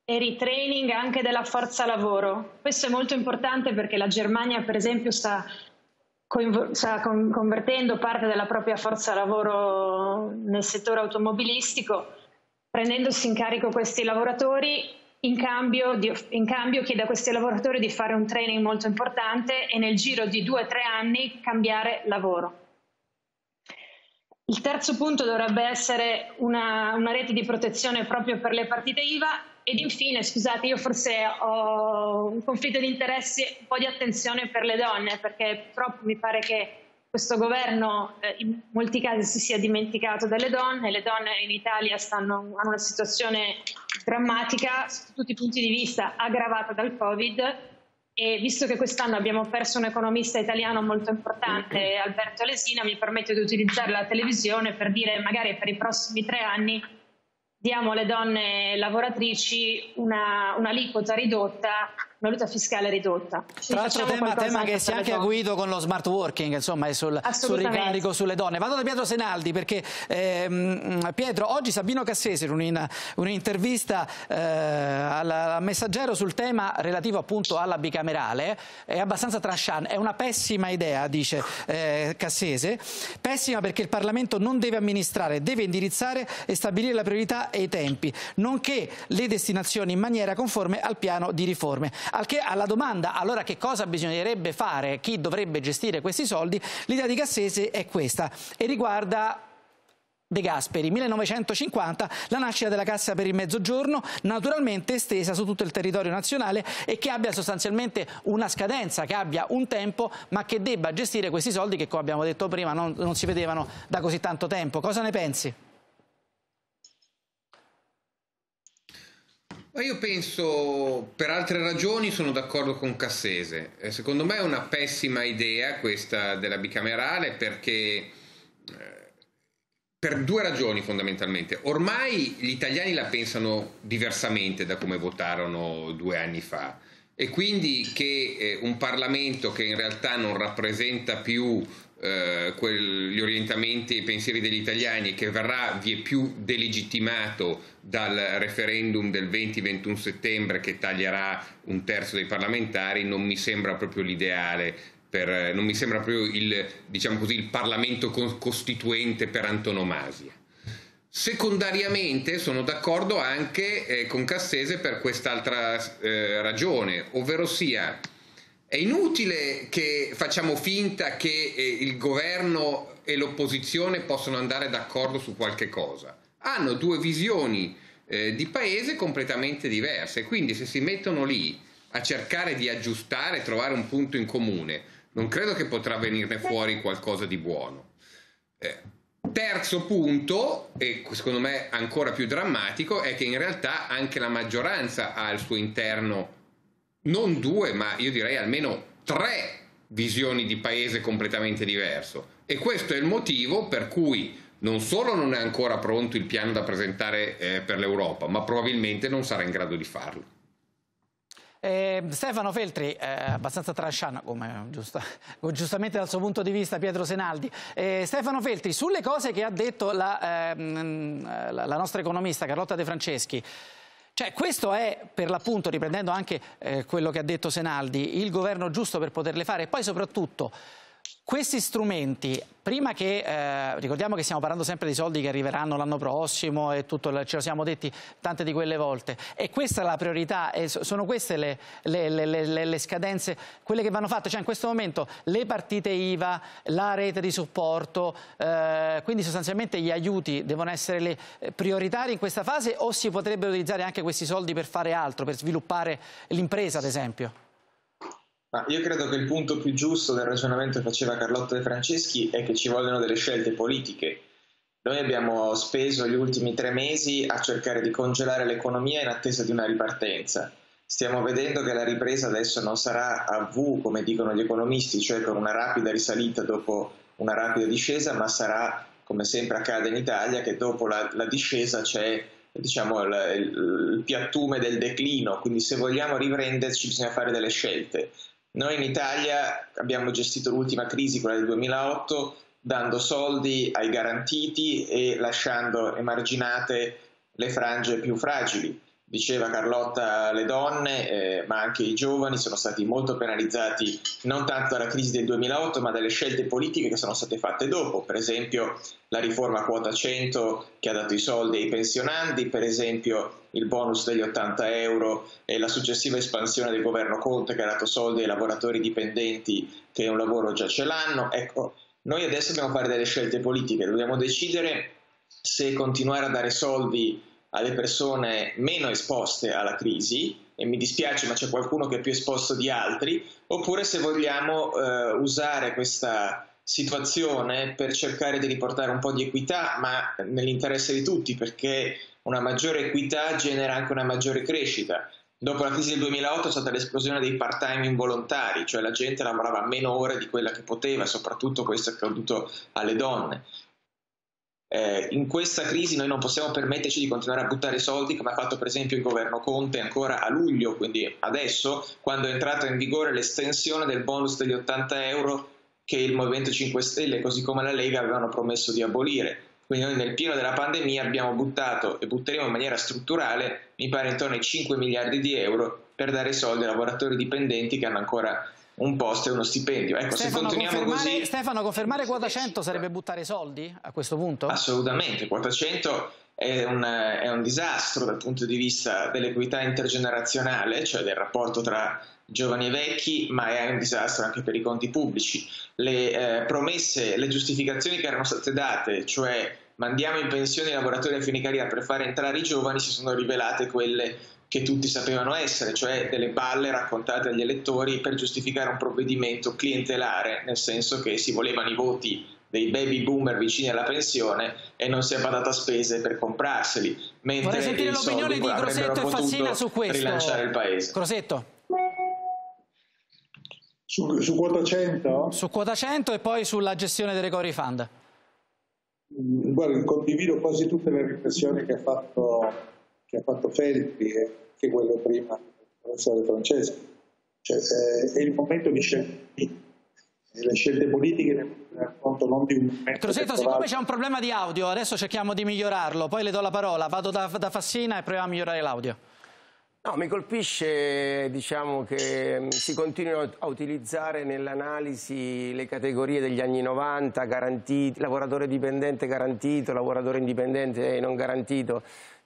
Speaker 6: e retraining anche della forza lavoro. Questo è molto importante perché la Germania, per esempio, sta, sta convertendo parte della propria forza lavoro nel settore automobilistico, prendendosi in carico questi lavoratori in cambio, di, in cambio, chiede a questi lavoratori di fare un training molto importante e nel giro di due o tre anni cambiare lavoro. Il terzo punto dovrebbe essere una, una, rete di protezione proprio per le partite IVA ed infine, scusate, io forse ho un conflitto di interessi, un po' di attenzione per le donne perché purtroppo mi pare che questo governo eh, in molti casi si sia dimenticato delle donne, le donne in Italia stanno, hanno una situazione drammatica su tutti i punti di vista aggravata dal Covid. E visto che quest'anno abbiamo perso un economista italiano molto importante, Alberto Lesina, mi permetto di utilizzare la televisione per dire magari per i prossimi tre anni diamo alle donne lavoratrici una, un'aliquota ridotta valuta fiscale ridotta.
Speaker 1: Tra l'altro tema, tema che si è anche acuito con lo smart working, insomma, sul, sul, ricarico sulle donne. Vado da Pietro Senaldi perché ehm, Pietro, oggi Sabino Cassese in un'intervista eh, al messaggero sul tema relativo appunto alla bicamerale è abbastanza tranchant, è una pessima idea, dice eh, Cassese, pessima perché il Parlamento non deve amministrare, deve indirizzare e stabilire la priorità e i tempi, nonché le destinazioni in maniera conforme al piano di riforme. Al che alla domanda allora che cosa bisognerebbe fare, chi dovrebbe gestire questi soldi, l'idea di Cassese è questa e riguarda De Gasperi, 1950, la nascita della Cassa per il Mezzogiorno, naturalmente estesa su tutto il territorio nazionale e che abbia sostanzialmente una scadenza, che abbia un tempo, ma che debba gestire questi soldi che, come abbiamo detto prima, non, non si vedevano da così tanto tempo. Cosa ne pensi?
Speaker 4: Ma io penso, per altre ragioni, sono d'accordo con Cassese. Eh, secondo me è una pessima idea questa della bicamerale perché eh, per due ragioni fondamentalmente. Ormai gli italiani la pensano diversamente da come votarono due anni fa e quindi che eh, un Parlamento che in realtà non rappresenta più eh, gli orientamenti e i pensieri degli italiani che verrà vie delegittimato dal referendum del 20-21 settembre che taglierà un terzo dei parlamentari non mi sembra proprio l'ideale per, non mi sembra proprio il, diciamo così, il Parlamento costituente per antonomasia. Secondariamente sono d'accordo anche eh, con Cassese per quest'altra eh, ragione, ovvero sia è inutile che facciamo finta che eh, il governo e l'opposizione possano andare d'accordo su qualche cosa. Hanno due visioni eh, di paese completamente diverse, quindi se si mettono lì a cercare di aggiustare, trovare un punto in comune, non credo che potrà venirne fuori qualcosa di buono. Eh, terzo punto, e secondo me ancora più drammatico, è che in realtà anche la maggioranza ha al suo interno non due, ma io direi almeno tre visioni di paese completamente diverso. E questo è il motivo per cui non solo non è ancora pronto il piano da presentare eh, per l'Europa, ma probabilmente non sarà in grado di farlo.
Speaker 1: Eh, Stefano Feltri, eh, abbastanza tranchant, come giusta, giustamente dal suo punto di vista Pietro Senaldi. Eh, Stefano Feltri, sulle cose che ha detto la, ehm, la, la nostra economista Carlotta De Franceschi, cioè, questo è, per l'appunto, riprendendo anche eh, quello che ha detto Senaldi, il governo giusto per poterle fare e poi soprattutto questi strumenti, prima che, eh, ricordiamo che stiamo parlando sempre di soldi che arriveranno l'anno prossimo e tutto, ce lo siamo detti tante di quelle volte, e questa è la priorità, sono queste le, le, le, le, scadenze, quelle che vanno fatte, cioè in questo momento le partite IVA, la rete di supporto, eh, quindi sostanzialmente gli aiuti devono essere eh, prioritari in questa fase o si potrebbero utilizzare anche questi soldi per fare altro, per sviluppare l'impresa ad esempio?
Speaker 3: Ma io credo che il punto più giusto del ragionamento che faceva Carlotta De Franceschi è che ci vogliono delle scelte politiche. Noi abbiamo speso gli ultimi tre mesi a cercare di congelare l'economia in attesa di una ripartenza. Stiamo vedendo che la ripresa adesso non sarà a V, come dicono gli economisti, cioè con una rapida risalita dopo una rapida discesa, ma sarà, come sempre accade in Italia, che dopo la, la discesa c'è diciamo, il, il, il piattume del declino. Quindi se vogliamo riprenderci bisogna fare delle scelte. Noi in Italia abbiamo gestito l'ultima crisi, quella del 2008, dando soldi ai garantiti e lasciando emarginate le frange più fragili diceva Carlotta, le donne, eh, ma anche i giovani sono stati molto penalizzati non tanto dalla crisi del 2008, ma dalle scelte politiche che sono state fatte dopo, per esempio la riforma quota 100 che ha dato i soldi ai pensionanti, per esempio il bonus degli 80 euro e la successiva espansione del governo Conte che ha dato soldi ai lavoratori dipendenti che un lavoro già ce l'hanno. Ecco, noi adesso dobbiamo fare delle scelte politiche, dobbiamo decidere se continuare a dare soldi alle persone meno esposte alla crisi, e mi dispiace ma c'è qualcuno che è più esposto di altri, oppure se vogliamo eh, usare questa situazione per cercare di riportare un po' di equità, ma nell'interesse di tutti, perché una maggiore equità genera anche una maggiore crescita. Dopo la crisi del 2008 è stata l'esplosione dei part-time involontari, cioè la gente lavorava meno ore di quella che poteva, soprattutto questo è accaduto alle donne. Eh, in questa crisi noi non possiamo permetterci di continuare a buttare soldi come ha fatto per esempio il governo Conte ancora a luglio, quindi adesso, quando è entrata in vigore l'estensione del bonus degli 80 euro che il Movimento 5 Stelle, così come la Lega, avevano promesso di abolire. Quindi noi nel pieno della pandemia abbiamo buttato e butteremo in maniera strutturale, mi pare intorno ai 5 miliardi di euro per dare soldi ai lavoratori dipendenti che hanno ancora un posto e uno stipendio. Ecco,
Speaker 1: Stefano, se continuiamo così... Stefano, confermare quota 100 sarebbe buttare soldi a questo punto?
Speaker 3: Assolutamente, quota 100 è un, è un disastro dal punto di vista dell'equità intergenerazionale, cioè del rapporto tra giovani e vecchi, ma è un disastro anche per i conti pubblici. Le eh, promesse, le giustificazioni che erano state date, cioè mandiamo in pensione i lavoratori a fine carriera per fare entrare i giovani, si sono rivelate quelle che tutti sapevano essere, cioè delle balle raccontate agli elettori per giustificare un provvedimento clientelare, nel senso che si volevano i voti dei baby boomer vicini alla pensione e non si è badato a spese per comprarseli, mentre
Speaker 1: Vorrei sentire l'opinione di Crosetto e Fassina su questo.
Speaker 3: rilanciare il paese.
Speaker 1: Crosetto.
Speaker 5: Su, su quota 100?
Speaker 1: Su quota 100 e poi sulla gestione del recovery fund.
Speaker 5: Guarda, condivido quasi tutte le riflessioni che ha fatto, che ha fatto Feltri e che quello prima del professore Francesco. Cioè, eh, è il momento di scegliere le scelte politiche nel conto non di un momento
Speaker 1: Crosetto, siccome c'è un problema di audio, adesso cerchiamo di migliorarlo, poi le do la parola, vado da, da Fassina e proviamo a migliorare l'audio.
Speaker 2: No, mi colpisce diciamo, che mm, si continuino a utilizzare nell'analisi le categorie degli anni 90, garantiti, lavoratore dipendente garantito, lavoratore indipendente non garantito.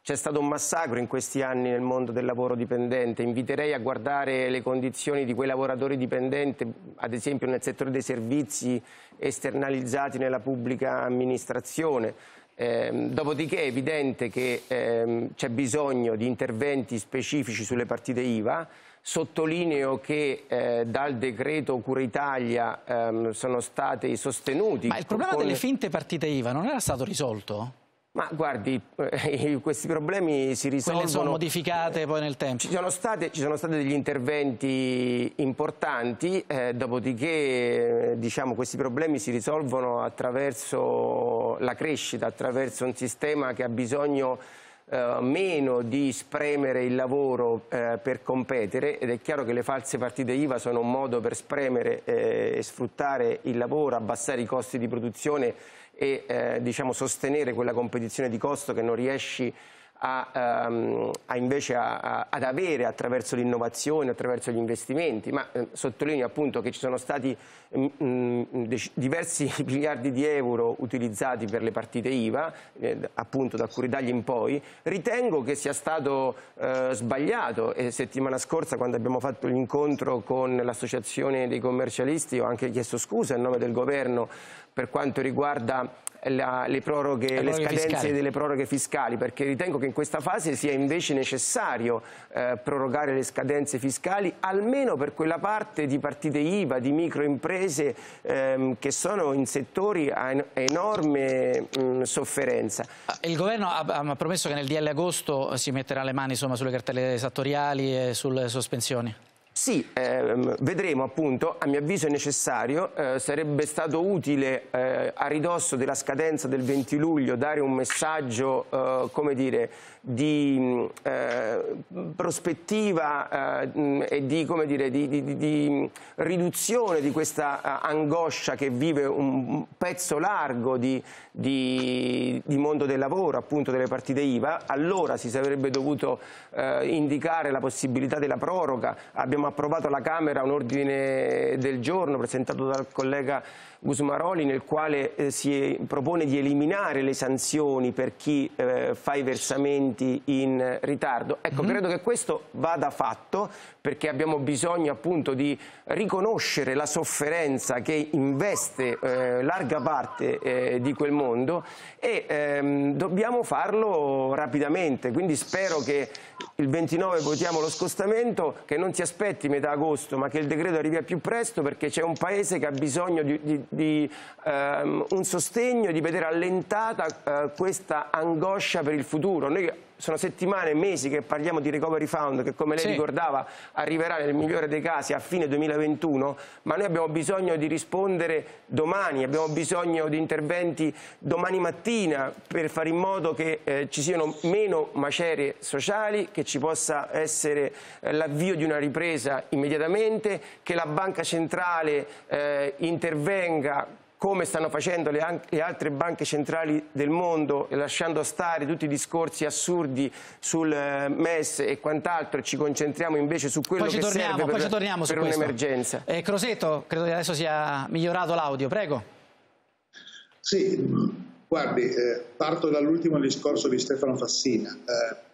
Speaker 2: C'è stato un massacro in questi anni nel mondo del lavoro dipendente. Inviterei a guardare le condizioni di quei lavoratori dipendenti, ad esempio nel settore dei servizi esternalizzati nella pubblica amministrazione eh, dopodiché è evidente che ehm, c'è bisogno di interventi specifici sulle partite IVA. Sottolineo che eh, dal decreto Cura Italia ehm, sono stati sostenuti.
Speaker 1: Ma il problema con... delle finte partite IVA non era stato risolto?
Speaker 2: Ma guardi, eh, questi problemi si risolvono...
Speaker 1: Quelle sono modificate poi nel tempo?
Speaker 2: Ci sono, state, ci sono stati degli interventi importanti, eh, dopodiché diciamo, questi problemi si risolvono attraverso la crescita, attraverso un sistema che ha bisogno eh, meno di spremere il lavoro eh, per competere ed è chiaro che le false partite IVA sono un modo per spremere eh, e sfruttare il lavoro, abbassare i costi di produzione e eh, diciamo, sostenere quella competizione di costo che non riesci a, um, a invece a, ad avere attraverso l'innovazione, attraverso gli investimenti, ma eh, sottolineo appunto che ci sono stati mh, mm, mm, diversi miliardi di euro utilizzati per le partite IVA, eh, appunto da Curidagli in poi, ritengo che sia stato eh, sbagliato e settimana scorsa quando abbiamo fatto l'incontro con l'associazione dei commercialisti ho anche chiesto scusa a nome del governo per quanto riguarda la, le, proroghe, le, scadenze fiscali. delle proroghe fiscali, perché ritengo che in questa fase sia invece necessario eh, prorogare le scadenze fiscali, almeno per quella parte di partite IVA, di microimprese ehm, che sono in settori a enorme mh, sofferenza.
Speaker 1: Il governo ha, ha, promesso che nel DL agosto si metterà le mani insomma, sulle cartelle esattoriali e sulle sospensioni.
Speaker 2: Sì, ehm, vedremo appunto, a mio avviso è necessario, eh, sarebbe stato utile eh, a ridosso della scadenza del 20 luglio dare un messaggio, eh, come dire, di eh, prospettiva eh, e di, dire, di, di, di, riduzione di questa eh, angoscia che vive un pezzo largo di, mondo del lavoro, appunto delle partite IVA, allora si sarebbe dovuto eh, indicare la possibilità della proroga. Abbiamo approvato alla Camera un ordine del giorno presentato dal collega Gusmaroli nel quale eh, si propone di eliminare le sanzioni per chi eh, fa i versamenti in ritardo. Ecco, mm -hmm. credo che questo vada fatto perché abbiamo bisogno appunto di riconoscere la sofferenza che investe eh, larga parte eh, di quel mondo e ehm, dobbiamo farlo rapidamente, quindi spero che il 29 votiamo lo scostamento, che non ti aspetti metà agosto ma che il decreto arrivi a più presto perché c'è un paese che ha bisogno di, di di ehm, un sostegno, di vedere allentata eh, questa angoscia per il futuro. Noi sono settimane, mesi che parliamo di recovery fund che come lei sì. ricordava arriverà nel migliore dei casi a fine 2021, ma noi abbiamo bisogno di rispondere domani, abbiamo bisogno di interventi domani mattina per fare in modo che eh, ci siano meno macerie sociali, che ci possa essere eh, l'avvio di una ripresa immediatamente, che la Banca Centrale eh, intervenga come stanno facendo le, le, altre banche centrali del mondo, lasciando stare tutti i discorsi assurdi sul eh, MES e quant'altro, e ci concentriamo invece su quello che torniamo, serve per, per un'emergenza.
Speaker 1: Eh, Crosetto, credo che adesso sia migliorato l'audio, prego.
Speaker 5: Sì, guardi, eh, parto dall'ultimo discorso di Stefano Fassina. Eh,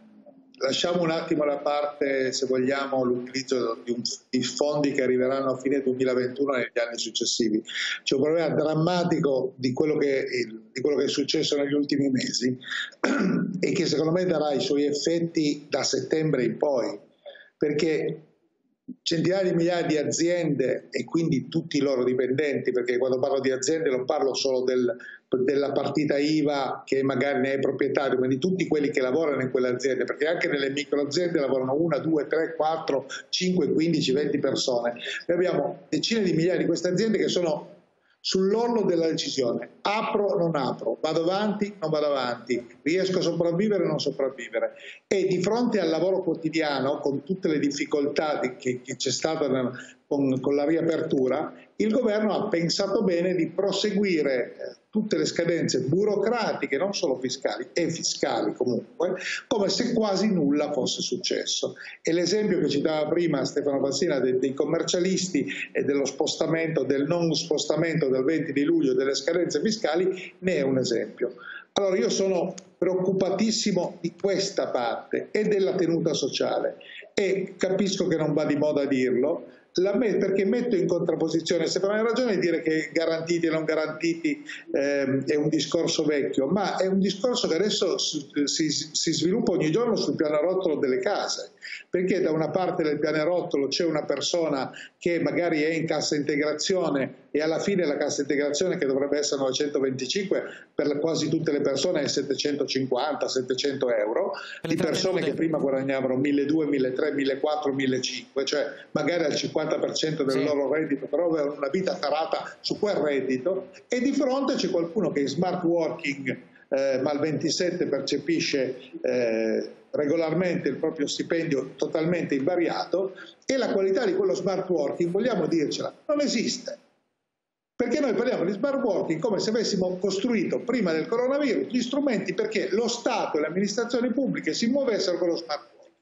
Speaker 5: Lasciamo un attimo da parte, se vogliamo, l'utilizzo di, di, fondi che arriveranno a fine 2021 negli anni successivi. C'è un problema drammatico di quello, che, di quello che è successo negli ultimi mesi e che secondo me darà i suoi effetti da settembre in poi, perché centinaia di migliaia di aziende e quindi tutti i loro dipendenti, perché quando parlo di aziende non parlo solo del, della partita IVA che magari ne è proprietario, ma di tutti quelli che lavorano in quelle aziende, perché anche nelle micro aziende lavorano una, due, tre, quattro, cinque, quindici, venti persone. Noi abbiamo decine di migliaia di queste aziende che sono sull'orlo della decisione, apro o non apro, vado avanti, non vado avanti, riesco a sopravvivere o non sopravvivere. E di fronte al lavoro quotidiano, con tutte le difficoltà che, c'è stata con la riapertura, il governo ha pensato bene di proseguire eh, tutte le scadenze burocratiche, non solo fiscali, e fiscali comunque, come se quasi nulla fosse successo. E l'esempio che citava prima Stefano Fassina dei, dei commercialisti e dello spostamento, del non spostamento del 20 di luglio delle scadenze fiscali ne è un esempio. Allora io sono preoccupatissimo di questa parte e della tenuta sociale e capisco che non va di moda dirlo, me, perché metto in contrapposizione, secondo me hai ragione dire che garantiti e non garantiti ehm, è un discorso vecchio, ma è un discorso che adesso si, si, si sviluppa ogni giorno sul pianerottolo delle case, perché da una parte del pianerottolo c'è una persona che magari è in cassa integrazione e alla fine la cassa integrazione che dovrebbe essere 925 per quasi tutte le persone è 750, 700 euro, di persone che prima guadagnavano 1200, 1300, 1400, 1500, cioè magari al 50% del sì. loro reddito, però avevano una vita tarata su quel reddito e di fronte c'è qualcuno che è smart working eh, ma il 27 percepisce eh, regolarmente il proprio stipendio totalmente invariato e la qualità di quello smart working, vogliamo dircela, non esiste. Perché noi parliamo di smart working come se avessimo costruito prima del coronavirus gli strumenti perché lo Stato e le amministrazioni pubbliche si muovessero con lo smart working.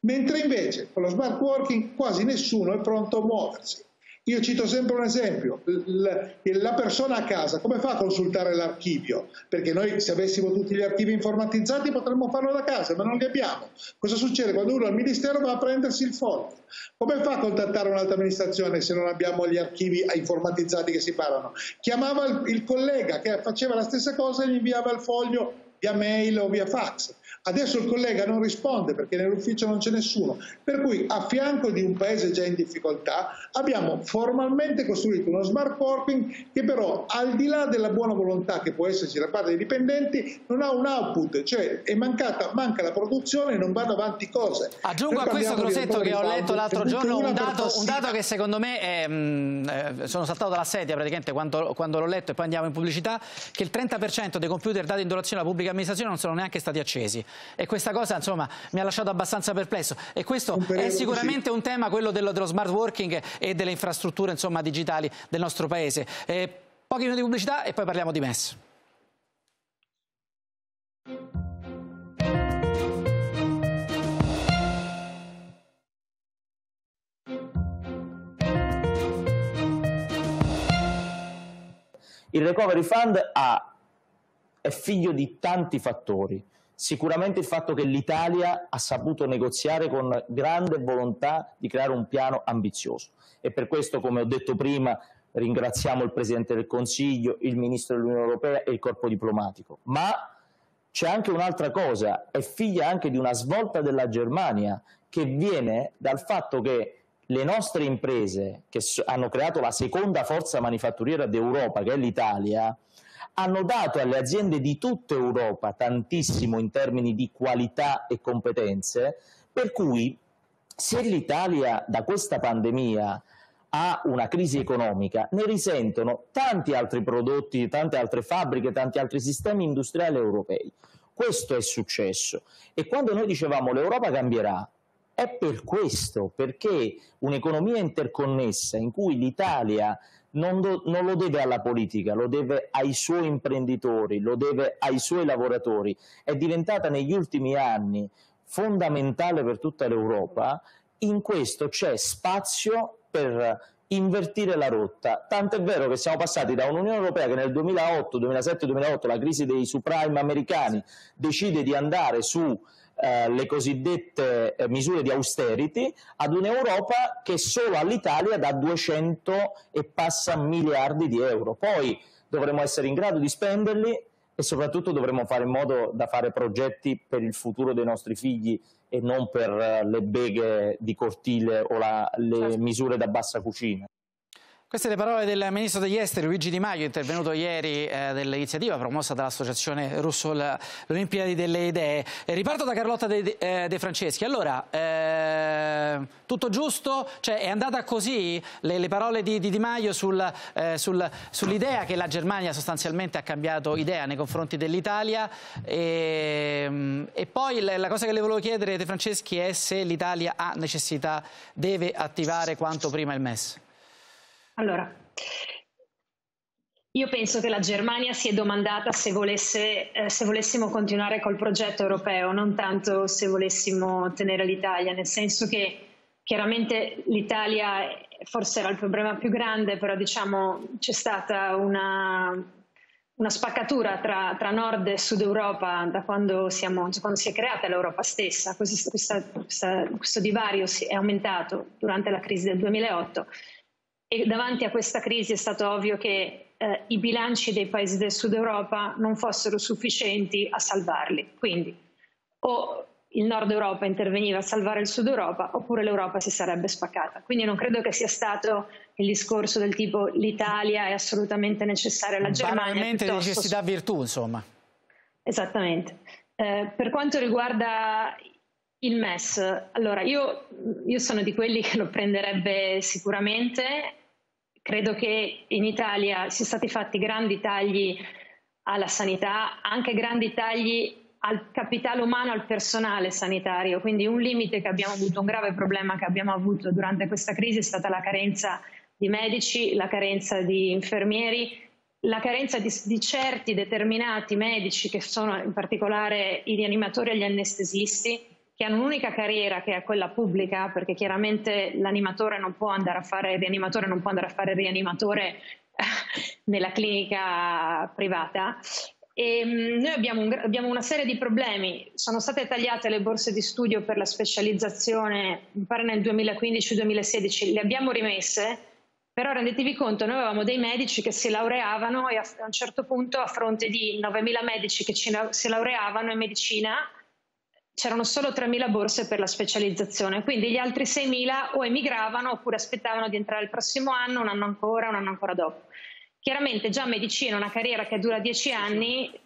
Speaker 5: Mentre invece con lo smart working quasi nessuno è pronto a muoversi. Io cito sempre un esempio, la persona a casa come fa a consultare l'archivio? Perché noi se avessimo tutti gli archivi informatizzati potremmo farlo da casa, ma non li abbiamo. Cosa succede quando uno al Ministero va a prendersi il foglio? Come fa a contattare un'altra amministrazione se non abbiamo gli archivi informatizzati che si parlano? Chiamava il, collega che faceva la stessa cosa e gli inviava il foglio via mail o via fax. Adesso il collega non risponde perché nell'ufficio non c'è nessuno, per cui a fianco di un paese già in difficoltà abbiamo formalmente costruito uno smart working che però al di là della buona volontà che può esserci da parte dei dipendenti non ha un output, cioè è mancata, manca la produzione e non vanno avanti cose.
Speaker 1: Aggiungo a questo Crosetto che ho letto l'altro giorno un dato, un dato, che secondo me è, mh, mm, eh, sono saltato dalla sedia praticamente quando, quando l'ho letto e poi andiamo in pubblicità, che il 30% dei computer dati in donazione alla pubblica amministrazione non sono neanche stati accesi e questa cosa insomma mi ha lasciato abbastanza perplesso e questo è sicuramente un tema quello dello, dello smart working e delle infrastrutture insomma, digitali del nostro paese. Eh, pochi minuti di pubblicità e poi parliamo di MES.
Speaker 7: Il Recovery Fund ha, è figlio di tanti fattori Sicuramente il fatto che l'Italia ha saputo negoziare con grande volontà di creare un piano ambizioso e per questo, come ho detto prima, ringraziamo il Presidente del Consiglio, il Ministro dell'Unione Europea e il corpo diplomatico. Ma c'è anche un'altra cosa, è figlia anche di una svolta della Germania che viene dal fatto che le nostre imprese che hanno creato la seconda forza manifatturiera d'Europa, che è l'Italia, hanno dato alle aziende di tutta Europa tantissimo in termini di qualità e competenze, per cui se l'Italia da questa pandemia ha una crisi economica, ne risentono tanti altri prodotti, tante altre fabbriche, tanti altri sistemi industriali europei. Questo è successo e quando noi dicevamo l'Europa cambierà, è per questo, perché un'economia interconnessa in cui l'Italia non, do, non, lo deve alla politica, lo deve ai suoi imprenditori, lo deve ai suoi lavoratori, è diventata negli ultimi anni fondamentale per tutta l'Europa, in questo c'è spazio per invertire la rotta. Tant'è vero che siamo passati da un'Unione Europea che nel 2008, 2007, 2008, la crisi dei subprime americani, decide di andare su eh, le cosiddette eh, misure di austerity ad un'Europa che solo all'Italia dà 200 e passa miliardi di euro. Poi dovremo essere in grado di spenderli e soprattutto dovremo fare in modo da fare progetti per il futuro dei nostri figli e non per eh, le beghe di cortile o la, le certo. misure da bassa cucina.
Speaker 1: Queste le parole del ministro degli esteri Luigi Di Maio, intervenuto ieri eh, dell'iniziativa promossa dall'associazione Russo l'Olimpiadi delle Idee. E riparto da Carlotta De, eh, De Franceschi. Allora, eh, tutto giusto? Cioè, è andata così le, le parole di, di, Di Maio sul, eh, sul, sull'idea che la Germania sostanzialmente ha cambiato idea nei confronti dell'Italia e, e, poi la cosa che le volevo chiedere De Franceschi è se l'Italia ha necessità, deve attivare quanto prima il MES.
Speaker 6: Allora, io penso che la Germania si è domandata se, volesse, eh, se, volessimo continuare col progetto europeo, non tanto se volessimo tenere l'Italia, nel senso che chiaramente l'Italia forse era il problema più grande, però diciamo c'è stata una, una spaccatura tra, tra, nord e sud Europa da quando, siamo, quando si è creata l'Europa stessa, questo, questa, questa, questo divario è aumentato durante la crisi del 2008 e davanti a questa crisi è stato ovvio che eh, i bilanci dei paesi del sud Europa non fossero sufficienti a salvarli. Quindi o il nord Europa interveniva a salvare il sud Europa oppure l'Europa si sarebbe spaccata. Quindi non credo che sia stato il discorso del tipo l'Italia è assolutamente necessaria, la Germania
Speaker 1: Banalmente piuttosto... necessità virtù, insomma.
Speaker 6: Esattamente. Eh, per quanto riguarda il MES, allora io, io, sono di quelli che lo prenderebbe sicuramente, credo che in Italia siano stati fatti grandi tagli alla sanità, anche grandi tagli al capitale umano, al personale sanitario, quindi un limite che abbiamo avuto, un grave problema che abbiamo avuto durante questa crisi è stata la carenza di medici, la carenza di infermieri, la carenza di, di certi determinati medici che sono in particolare i rianimatori e gli anestesisti che hanno un'unica carriera che è quella pubblica, perché chiaramente l'animatore non può andare a fare rianimatore, non può andare a fare rianimatore nella clinica privata. E mm, noi abbiamo, un, abbiamo, una serie di problemi, sono state tagliate le borse di studio per la specializzazione, mi pare nel 2015-2016, le abbiamo rimesse, però rendetevi conto, noi avevamo dei medici che si laureavano e a un certo punto a fronte di 9.000 medici che ci, si laureavano in medicina, c'erano solo 3.000 borse per la specializzazione, quindi gli altri 6.000 o emigravano oppure aspettavano di entrare il prossimo anno, un anno ancora, un anno ancora dopo. Chiaramente già medicina è una carriera che dura 10 anni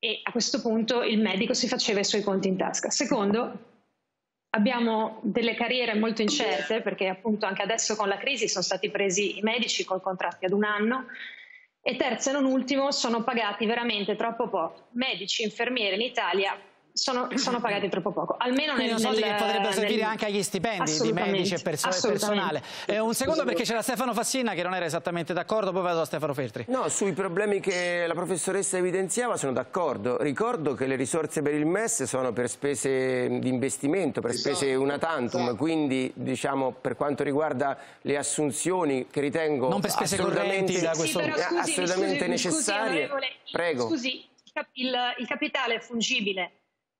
Speaker 6: e a questo punto il medico si faceva i suoi conti in tasca. Secondo, abbiamo delle carriere molto incerte perché appunto anche adesso con la crisi sono stati presi i medici con contratti ad un anno e terzo e non ultimo sono pagati veramente troppo poco. Medici, infermieri in Italia sono, sono, pagati troppo poco. Almeno
Speaker 1: Quindi
Speaker 6: nel,
Speaker 1: soldi
Speaker 6: nel,
Speaker 1: che potrebbero servire anche agli stipendi di medici e perso personale. Eh, un secondo perché c'era Stefano Fassina che non era esattamente d'accordo, poi vado da Stefano Feltri.
Speaker 2: No, sui problemi che la professoressa evidenziava sono d'accordo. Ricordo che le risorse per il MES sono per spese di investimento, per spese esatto, una tantum, esatto. quindi diciamo per quanto riguarda le assunzioni che ritengo
Speaker 1: non per spese assolutamente, da questo...
Speaker 2: sì, scusi, assolutamente scusi, necessarie.
Speaker 6: Scusi, Prego. Scusi, il, il capitale fungibile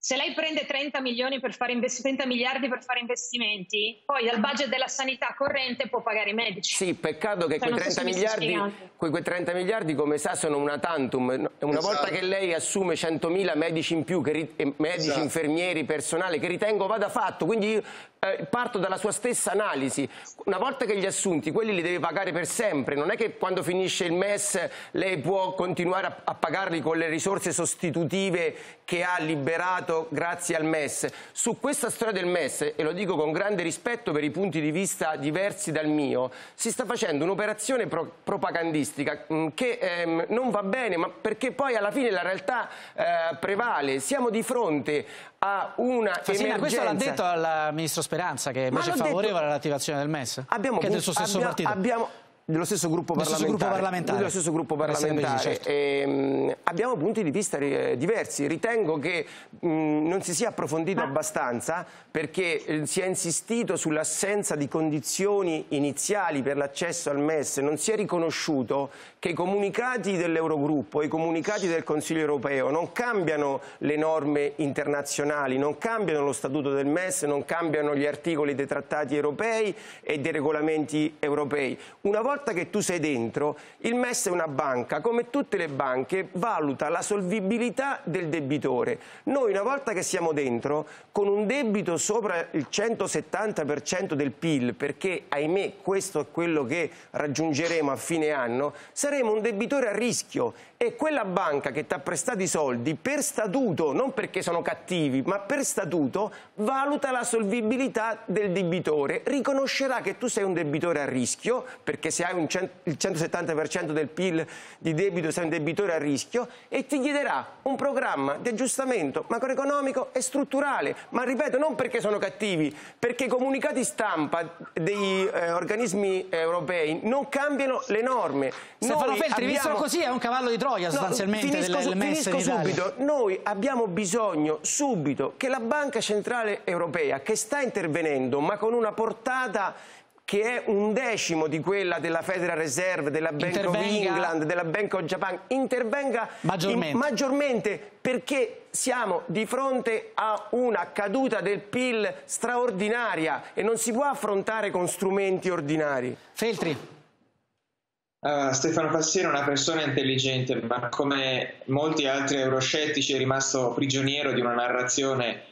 Speaker 6: se lei prende 30, per fare 30 miliardi per fare investimenti, poi dal budget della sanità corrente può pagare i medici.
Speaker 2: Sì, peccato che cioè, quei, 30 miliardi, quei, 30 miliardi, come sa, sono una tantum. Una esatto. volta che lei assume 100.000 medici in più, che, medici, esatto. infermieri, personale, che ritengo vada fatto, quindi io eh, parto dalla sua stessa analisi. Una volta che gli assunti, quelli li deve pagare per sempre. Non è che quando finisce il MES lei può continuare a, a pagarli con le risorse sostitutive che ha liberato grazie al MES. Su questa storia del MES, e lo dico con grande rispetto per i punti di vista diversi dal mio, si sta facendo un'operazione pro propagandistica mh, mm, che ehm, non va bene, ma perché poi alla fine la realtà eh, prevale. Siamo di fronte a una Fasina, emergenza.
Speaker 1: questo l'ha detto al ministro Speranza che invece è favorevole all'attivazione del MES,
Speaker 2: abbiamo
Speaker 1: che è del suo stesso
Speaker 2: abbia,
Speaker 1: partito.
Speaker 2: Abbiamo, dello stesso gruppo parlamentare.
Speaker 1: Gruppo parlamentare.
Speaker 2: Dello stesso gruppo parlamentare. Certo. E, um, abbiamo punti di vista eh, diversi. Ritengo che um, non si sia approfondito Ma... abbastanza perché eh, si è insistito sull'assenza di condizioni iniziali per l'accesso al MES. Non si è riconosciuto che i comunicati dell'Eurogruppo, i comunicati del Consiglio europeo non cambiano le norme internazionali, non cambiano lo statuto del MES, non cambiano gli articoli dei trattati europei e dei regolamenti europei. Una volta volta che tu sei dentro, il MES è una banca, come tutte le banche, valuta la solvibilità del debitore. Noi una volta che siamo dentro, con un debito sopra il 170% del PIL, perché ahimè questo è quello che raggiungeremo a fine anno, saremo un debitore a rischio e quella banca che ti ha prestato i soldi per statuto, non perché sono cattivi, ma per statuto, valuta la solvibilità del debitore, riconoscerà che tu sei un debitore a rischio, perché se hai il 170% del PIL di debito sei un debitore a rischio, e ti chiederà un programma di aggiustamento macroeconomico e strutturale, ma ripeto, non perché sono cattivi, perché i comunicati stampa degli eh, organismi europei non cambiano le norme.
Speaker 1: Stefano Feltri, abbiamo... visto così, è un cavallo di Troia sostanzialmente
Speaker 2: no, finisco,
Speaker 1: del MES
Speaker 2: finisco subito. Noi abbiamo bisogno subito che la Banca Centrale Europea, che sta intervenendo ma con una portata che è un decimo di quella della Federal Reserve, della Bank of England, della Bank of Japan, intervenga
Speaker 1: maggiormente.
Speaker 2: In, maggiormente perché siamo di fronte a una caduta del PIL straordinaria e non si può affrontare con strumenti ordinari.
Speaker 1: Feltri.
Speaker 3: Uh, Stefano Fassino è una persona intelligente, ma come molti altri euroscettici è rimasto prigioniero di una narrazione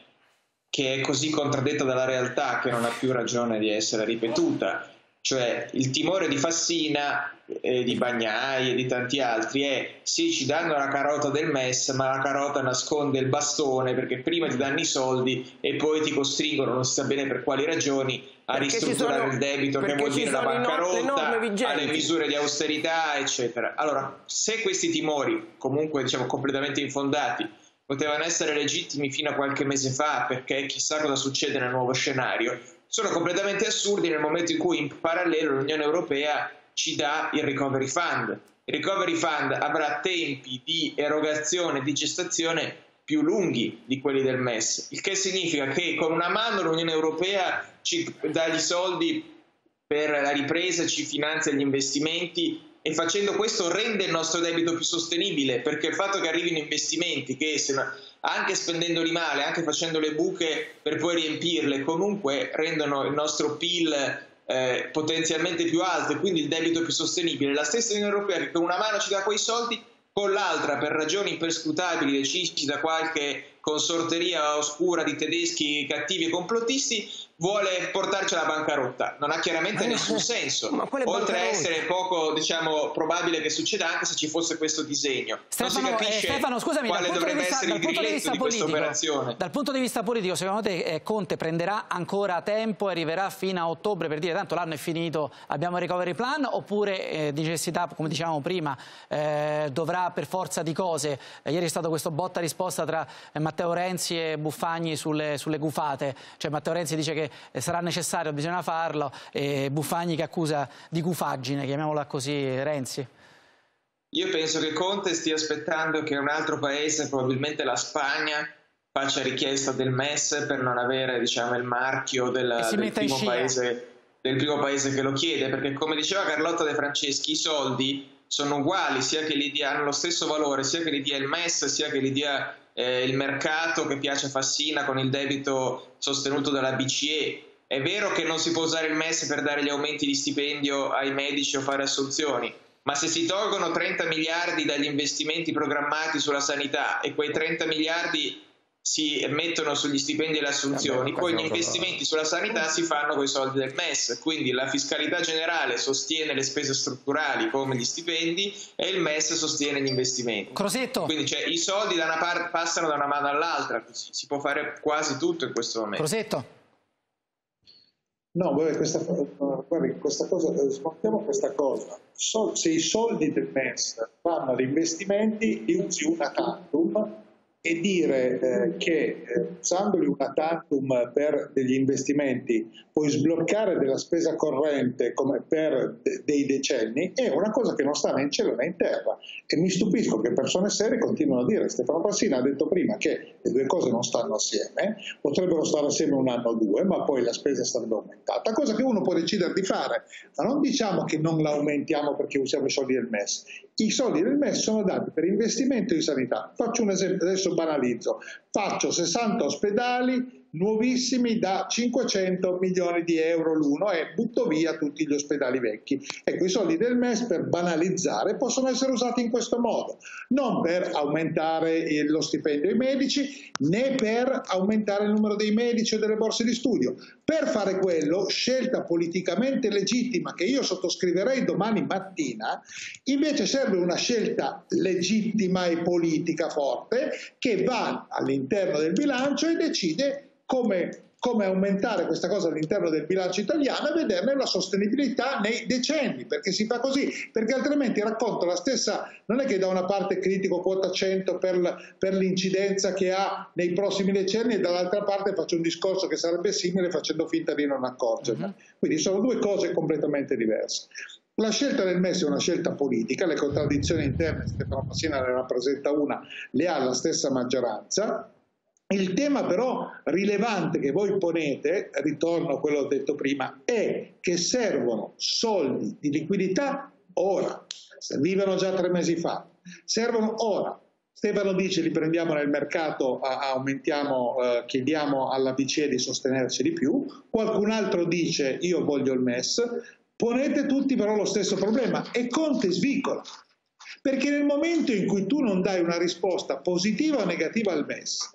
Speaker 3: che è così contraddetta dalla realtà che non ha più ragione di essere ripetuta. Cioè il timore di Fassina, eh, di Bagnai e di tanti altri è sì ci danno la carota del MES ma la carota nasconde il bastone perché prima ti danno i soldi e poi ti costringono, non si sa bene per quali ragioni, a perché ristrutturare sono, il debito che vuol dire la bancarotta, alle misure di austerità eccetera. Allora se questi timori comunque diciamo completamente infondati potevano essere legittimi fino a qualche mese fa perché chissà cosa succede nel nuovo scenario, sono completamente assurdi nel momento in cui in parallelo l'Unione Europea ci dà il Recovery Fund. Il Recovery Fund avrà tempi di erogazione, di gestazione più lunghi di quelli del MES, il che significa che con una mano l'Unione Europea ci dà i soldi per la ripresa, ci finanzia gli investimenti e facendo questo rende il nostro debito più sostenibile perché il fatto che arrivino investimenti che anche spendendoli male, anche facendo le buche per poi riempirle, comunque rendono il nostro PIL eh, potenzialmente più alto e quindi il debito più sostenibile. La stessa Unione Europea che con una mano ci dà quei soldi, con l'altra per ragioni imperscrutabili decisi da qualche consorteria oscura di tedeschi cattivi e complottisti vuole portarci alla bancarotta. Non ha chiaramente nessun senso, oltre a essere poco diciamo, probabile che succeda anche se ci fosse questo disegno.
Speaker 1: Stefano, non
Speaker 3: si capisce
Speaker 1: eh, Stefano, scusami,
Speaker 3: quale dovrebbe
Speaker 1: vista,
Speaker 3: essere il grilletto di questa operazione.
Speaker 1: Dal punto di vista politico, secondo te eh, Conte prenderà ancora tempo e arriverà fino a ottobre per dire tanto l'anno è finito, abbiamo il recovery plan, oppure eh, necessità, come dicevamo prima, eh, dovrà per forza di cose, eh, ieri è stato questo botta risposta tra eh, Matteo Renzi e Buffagni sulle, sulle gufate, cioè Matteo Renzi dice che eh, sarà necessario, bisogna farlo, e Buffagni che accusa di gufaggine, chiamiamola così, Renzi.
Speaker 3: Io penso che Conte stia aspettando che un altro paese, probabilmente la Spagna, faccia richiesta del MES per non avere diciamo, il marchio del, del, primo paese, del, primo paese, che lo chiede, perché come diceva Carlotta De Franceschi, i soldi sono uguali, sia che li dia, hanno lo stesso valore, sia che li dia il MES, sia che li dia eh, il mercato che piace Fassina con il debito sostenuto dalla BCE. È vero che non si può usare il MES per dare gli aumenti di stipendio ai medici o fare assunzioni, ma se si tolgono 30 miliardi dagli investimenti programmati sulla sanità e quei 30 miliardi si mettono sugli stipendi e le assunzioni, Vabbè, poi gli investimenti sulla sanità si fanno con i soldi del MES, quindi la fiscalità generale sostiene le spese strutturali come gli stipendi e il MES sostiene gli investimenti.
Speaker 1: Crosetto.
Speaker 3: Quindi cioè, i soldi da parte, passano da una mano all'altra, si può fare quasi tutto in questo momento.
Speaker 1: Crosetto.
Speaker 5: No, vabbè, questa, guardi, questa cosa, smontiamo questa cosa. So, se i soldi del MES vanno ad investimenti, li usi una tantum e dire eh, che eh, usandoli una tantum per degli investimenti puoi sbloccare della spesa corrente come per de- dei decenni è una cosa che non sta né in cielo né in terra. E mi stupisco che persone serie continuano a dire Stefano Passina ha detto prima che le due cose non stanno assieme potrebbero stare assieme un anno o due ma poi la spesa sarebbe aumentata cosa che uno può decidere di fare. Ma non diciamo che non la aumentiamo perché usiamo i soldi del MES. I soldi del MES sono dati per investimento in sanità. Faccio un esempio adesso banalizzo, faccio 60 ospedali nuovissimi da 500 milioni di euro l'uno e butto via tutti gli ospedali vecchi. Ecco, i soldi del MES per banalizzare possono essere usati in questo modo, non per aumentare lo stipendio ai medici né per aumentare il numero dei medici o delle borse di studio. Per fare quello, scelta politicamente legittima che io sottoscriverei domani mattina, invece serve una scelta legittima e politica forte che va all'interno del bilancio e decide come, come aumentare questa cosa all'interno del bilancio italiano e vederne la sostenibilità nei decenni, perché si fa così, perché altrimenti racconto la stessa, non è che da una parte critico quota 100 per, per l'incidenza che ha nei prossimi decenni e dall'altra parte faccio un discorso che sarebbe simile facendo finta di non accorgermi. Uh-huh. Quindi sono due cose completamente diverse. La scelta del MES è una scelta politica, le contraddizioni interne, Stefano Passina ne rappresenta una, le ha la stessa maggioranza, il tema però rilevante che voi ponete, ritorno a quello che ho detto prima, è che servono soldi di liquidità ora, servivano già tre mesi fa, servono ora. Stefano dice li prendiamo nel mercato, aumentiamo, eh, chiediamo alla BCE di sostenerci di più, qualcun altro dice io voglio il MES, ponete tutti però lo stesso problema e Conte svicola, perché nel momento in cui tu non dai una risposta positiva o negativa al MES,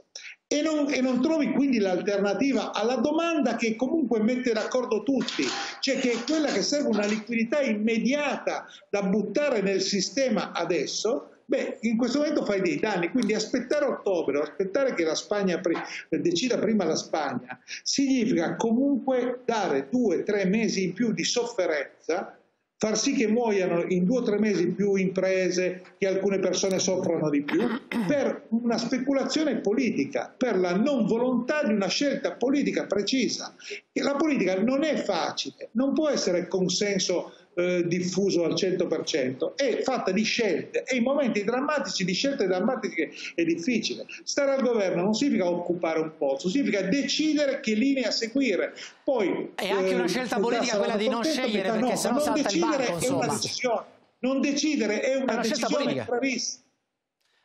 Speaker 5: e non, e non, trovi quindi l'alternativa alla domanda che comunque mette d'accordo tutti, cioè che è quella che serve una liquidità immediata da buttare nel sistema adesso, beh, in questo momento fai dei danni, quindi aspettare ottobre, aspettare che la Spagna decida prima la Spagna, significa comunque dare due, tre mesi in più di sofferenza far sì che muoiano in due o tre mesi più imprese, che alcune persone soffrano di più, per una speculazione politica, per la non volontà di una scelta politica precisa. La politica non è facile, non può essere consenso eh, diffuso al 100%, è fatta di scelte e in momenti drammatici di scelte drammatiche è difficile. Stare al governo non significa occupare un posto, significa decidere che linea seguire. Poi,
Speaker 1: è anche una eh, scelta eh, politica quella di non scegliere perché no, sennò salta il banco,
Speaker 5: insomma. Non decidere è una, è una decisione bravissima.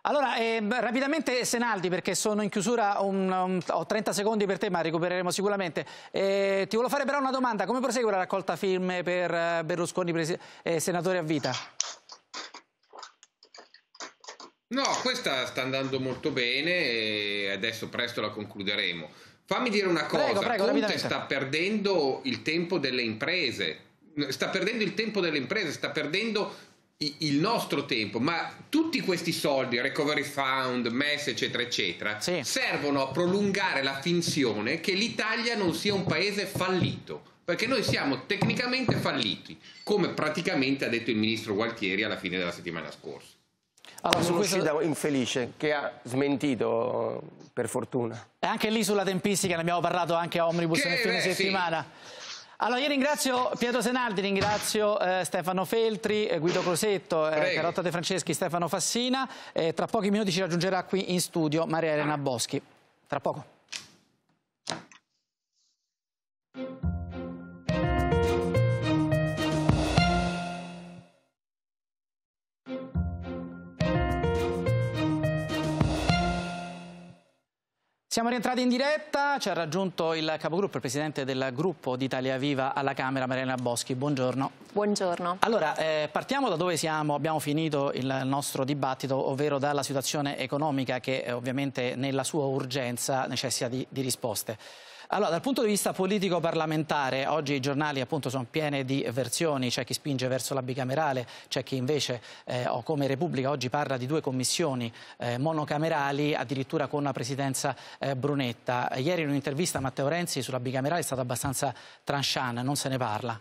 Speaker 1: Allora, eh, rapidamente Senaldi, perché sono in chiusura, un, un, ho 30 secondi per te, ma recupereremo sicuramente. Eh, ti volevo fare però una domanda, come prosegue la raccolta firme per eh, Berlusconi, eh, senatore a vita?
Speaker 4: No, questa sta andando molto bene e adesso presto la concluderemo. Fammi dire una cosa, prego, prego, Conte sta perdendo il tempo delle imprese, sta perdendo il tempo delle imprese, sta perdendo il nostro tempo, ma tutti questi soldi, recovery fund, MES, eccetera, eccetera, sì. servono a prolungare la finzione che l'Italia non sia un paese fallito. Perché noi siamo tecnicamente falliti, come praticamente ha detto il ministro Gualtieri alla fine della settimana scorsa.
Speaker 2: Allora, su un'uscita infelice che ha smentito per fortuna.
Speaker 1: E anche lì sulla tempistica ne abbiamo parlato anche a Omnibus che, nel fine eh, settimana. Sì. Allora io ringrazio Pietro Senaldi, ringrazio eh, Stefano Feltri, eh, Guido Crosetto, eh, Carotta De Franceschi, Stefano Fassina. tra pochi minuti ci raggiungerà qui in studio Maria Elena Boschi. Tra poco. Siamo rientrati in diretta, ci ha raggiunto il capogruppo, il presidente del gruppo di Italia Viva alla Camera, Mariana Boschi. Buongiorno.
Speaker 8: Buongiorno.
Speaker 1: Allora, eh, partiamo da dove siamo, abbiamo finito il nostro dibattito, ovvero dalla situazione economica che eh, ovviamente nella sua urgenza necessita di, di risposte. Allora, dal punto di vista politico-parlamentare, oggi i giornali appunto sono pieni di versioni, c'è chi spinge verso la bicamerale, c'è chi invece, eh, come Repubblica, oggi parla di due commissioni eh, monocamerali, addirittura con la presidenza eh, Brunetta. Ieri in un'intervista a Matteo Renzi sulla bicamerale è stata abbastanza tranchant, non se ne parla.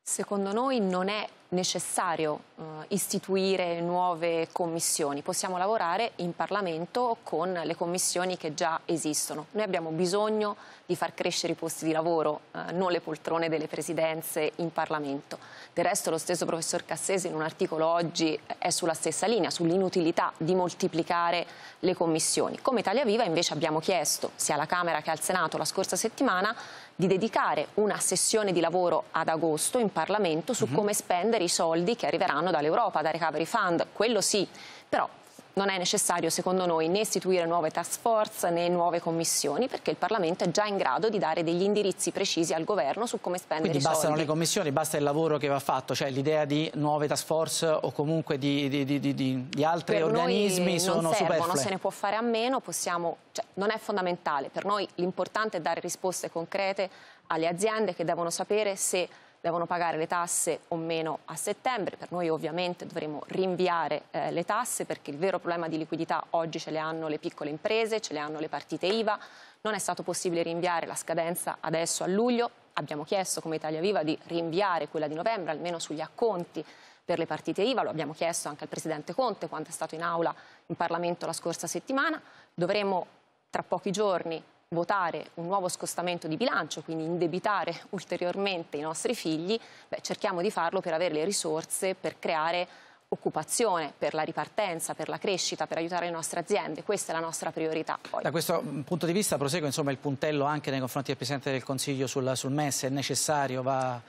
Speaker 8: Secondo noi non è necessario eh, istituire nuove commissioni, possiamo lavorare in Parlamento con le commissioni che già esistono. Noi abbiamo bisogno di far crescere i posti di lavoro, eh, non le poltrone delle presidenze in Parlamento. Del resto lo stesso professor Cassese in un articolo oggi è sulla stessa linea, sull'inutilità di moltiplicare le commissioni. Come Italia Viva invece abbiamo chiesto, sia alla Camera che al Senato la scorsa settimana, di dedicare una sessione di lavoro ad agosto in Parlamento su mhm. -huh. come spendere i soldi che arriveranno dall'Europa, da Recovery Fund, quello sì, però non è necessario, secondo noi, né istituire nuove task force né nuove commissioni, perché il Parlamento è già in grado di dare degli indirizzi precisi al governo su come spendere
Speaker 1: Quindi
Speaker 8: i soldi.
Speaker 1: Quindi bastano le commissioni, basta il lavoro che va fatto, cioè l'idea di nuove task force o comunque di, di, di, di altri
Speaker 8: per
Speaker 1: organismi
Speaker 8: sono non servono,
Speaker 1: superflue.
Speaker 8: se ne può fare a meno, possiamo, cioè, non è fondamentale. Per noi l'importante è dare risposte concrete alle aziende che devono sapere se devono pagare le tasse o meno a settembre. Per noi ovviamente dovremo rinviare eh, le tasse perché il vero problema di liquidità oggi ce le hanno le piccole imprese, ce le hanno le partite IVA. Non è stato possibile rinviare la scadenza adesso a luglio. Abbiamo chiesto come Italia Viva di rinviare quella di novembre, almeno sugli acconti per le partite IVA, lo abbiamo chiesto anche al Presidente Conte quando è stato in aula in Parlamento la scorsa settimana. Dovremo tra pochi giorni votare un nuovo scostamento di bilancio, quindi indebitare ulteriormente i nostri figli, beh, cerchiamo di farlo per avere le risorse per creare occupazione, per la ripartenza, per la crescita, per aiutare le nostre aziende. Questa è la nostra priorità. Poi.
Speaker 1: Da questo punto di vista prosegue insomma, il puntello anche nei confronti del Presidente del Consiglio sul, sul MES, è necessario, va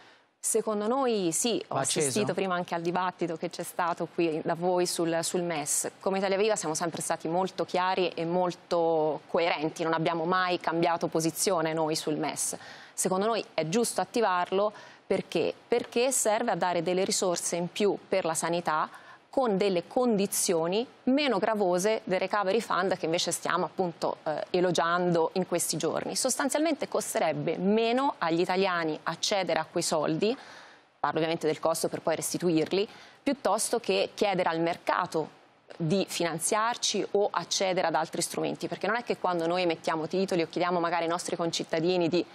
Speaker 8: Secondo noi sì, ho assistito prima anche al dibattito che c'è stato qui da voi sul, sul, MES. Come Italia Viva siamo sempre stati molto chiari e molto coerenti, non abbiamo mai cambiato posizione noi sul MES. Secondo noi è giusto attivarlo perché? Perché serve a dare delle risorse in più per la sanità con delle condizioni meno gravose del recovery fund che invece stiamo appunto eh, elogiando in questi giorni. Sostanzialmente costerebbe meno agli italiani accedere a quei soldi, parlo ovviamente del costo per poi restituirli, piuttosto che chiedere al mercato di finanziarci o accedere ad altri strumenti, perché non è che quando noi emettiamo titoli o chiediamo magari ai nostri concittadini di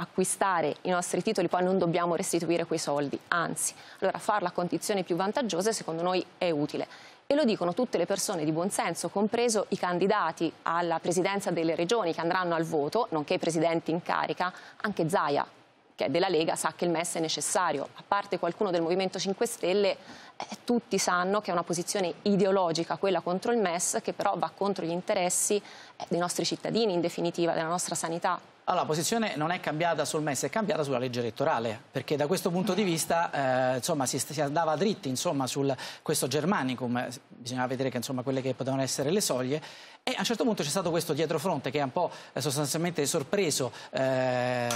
Speaker 8: acquistare i nostri titoli poi non dobbiamo restituire quei soldi, anzi, allora farlo a condizioni più vantaggiose secondo noi è utile. E lo dicono tutte le persone di buonsenso, compreso i candidati alla presidenza delle regioni che andranno al voto, nonché i presidenti in carica, anche Zaia, che è della Lega, sa che il MES è necessario. A parte qualcuno del Movimento 5 Stelle, eh, tutti sanno che è una posizione ideologica quella contro il MES, che però va contro gli interessi eh, dei nostri cittadini, in definitiva, della nostra sanità.
Speaker 1: Allora, la posizione non è cambiata sul MES, è cambiata sulla legge elettorale, perché da questo punto di vista eh, insomma, si, si, andava dritti insomma, su questo Germanicum, bisognava vedere che, insomma, quelle che potevano essere le soglie, e a un certo punto c'è stato questo dietrofronte che ha un po' eh, sostanzialmente sorpreso eh,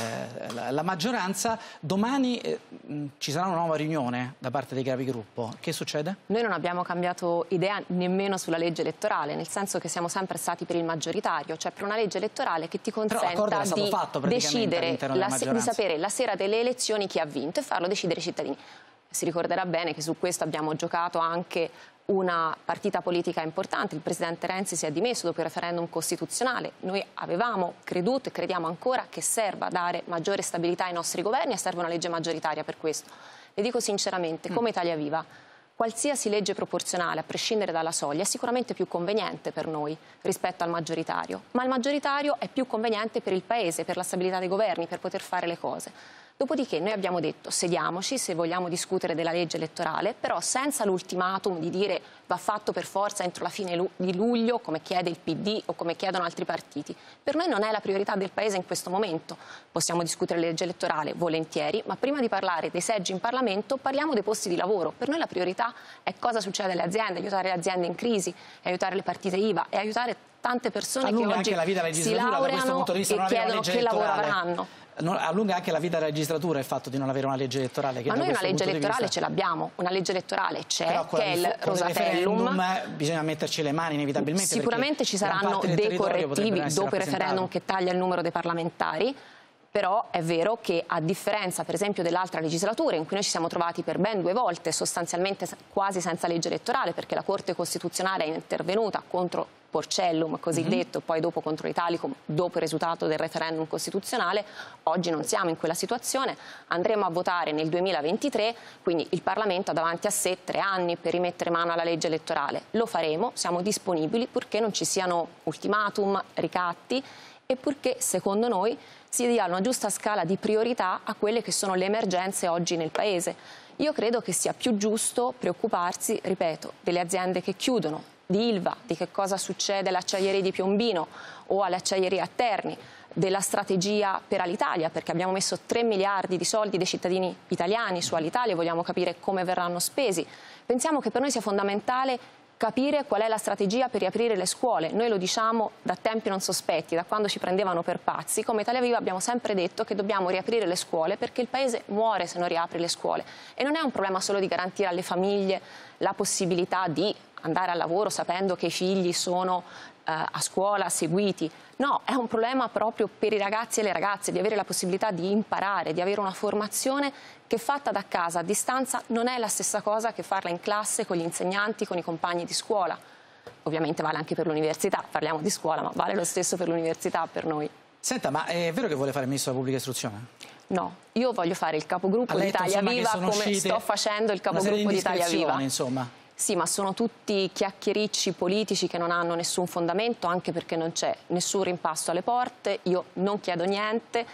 Speaker 1: la, la, maggioranza. Domani eh, ci sarà una nuova riunione da parte dei capigruppo. Che succede?
Speaker 8: Noi non abbiamo cambiato idea nemmeno sulla legge elettorale, nel senso che siamo sempre stati per il maggioritario, cioè per una legge elettorale che ti consenta di decidere la, di sapere la sera delle elezioni chi ha vinto e farlo decidere i cittadini. Si ricorderà bene che su questo abbiamo giocato anche una partita politica importante. Il Presidente Renzi si è dimesso dopo il referendum costituzionale. Noi avevamo creduto e crediamo ancora che serva dare maggiore stabilità ai nostri governi e serve una legge maggioritaria per questo. Le dico sinceramente, come Italia Viva, qualsiasi legge proporzionale, a prescindere dalla soglia, è sicuramente più conveniente per noi rispetto al maggioritario, ma il maggioritario è più conveniente per il Paese, per la stabilità dei governi, per poter fare le cose. Dopodiché noi abbiamo detto sediamoci se vogliamo discutere della legge elettorale, però senza l'ultimatum di dire va fatto per forza entro la fine di luglio come chiede il PD o come chiedono altri partiti. Per noi non è la priorità del Paese in questo momento. Possiamo discutere la legge elettorale volentieri, ma prima di parlare dei seggi in Parlamento parliamo dei posti di lavoro. Per noi la priorità è cosa succede alle aziende, aiutare le aziende in crisi, aiutare le partite IVA e aiutare tante persone allunga che oggi si laureano e chiedono che lavoro avranno
Speaker 1: allunga anche la vita della legislatura il fatto di non avere una legge elettorale.
Speaker 8: Ma noi una legge elettorale ce l'abbiamo, una legge elettorale c'è, che è il Rosatellum.
Speaker 1: Bisogna metterci le mani inevitabilmente.
Speaker 8: Sicuramente ci saranno dei correttivi dopo il referendum che taglia il numero dei parlamentari, però è vero che a differenza per esempio dell'altra legislatura in cui noi ci siamo trovati per ben due volte sostanzialmente quasi senza legge elettorale perché la Corte Costituzionale è intervenuta contro Porcellum cosiddetto, mm -hmm. poi dopo contro l'Italicum, dopo il risultato del referendum costituzionale, oggi non siamo in quella situazione, andremo a votare nel 2023, quindi il Parlamento ha davanti a sé tre anni per rimettere mano alla legge elettorale, lo faremo, siamo disponibili purché non ci siano ultimatum, ricatti e purché secondo noi si dia una giusta scala di priorità a quelle che sono le emergenze oggi nel Paese. Io credo che sia più giusto preoccuparsi, ripeto, delle aziende che chiudono, di Ilva, di che cosa succede alle acciaierie di Piombino o alle acciaierie a Terni, della strategia per Alitalia, perché abbiamo messo 3 miliardi di soldi dei cittadini italiani su Alitalia e vogliamo capire come verranno spesi. Pensiamo che per noi sia fondamentale capire qual è la strategia per riaprire le scuole. Noi lo diciamo da tempi non sospetti, da quando ci prendevano per pazzi. Come Italia Viva abbiamo sempre detto che dobbiamo riaprire le scuole perché il Paese muore se non riapri le scuole. E non è un problema solo di garantire alle famiglie la possibilità di andare al lavoro sapendo che i figli sono eh, a scuola seguiti. No, è un problema proprio per i ragazzi e le ragazze di avere la possibilità di imparare, di avere una formazione che fatta da casa a distanza non è la stessa cosa che farla in classe con gli insegnanti, con i compagni di scuola. Ovviamente vale anche per l'università, parliamo di scuola, ma vale lo stesso per l'università per noi.
Speaker 1: Senta, ma è vero che vuole fare il ministro della pubblica istruzione?
Speaker 8: No, io voglio fare il capogruppo di Italia Viva come sto facendo il capogruppo di Italia Viva.
Speaker 1: Insomma.
Speaker 8: Sì, ma sono tutti chiacchiericci politici che non hanno nessun fondamento, anche perché non c'è nessun rimpasto alle porte, io non chiedo niente,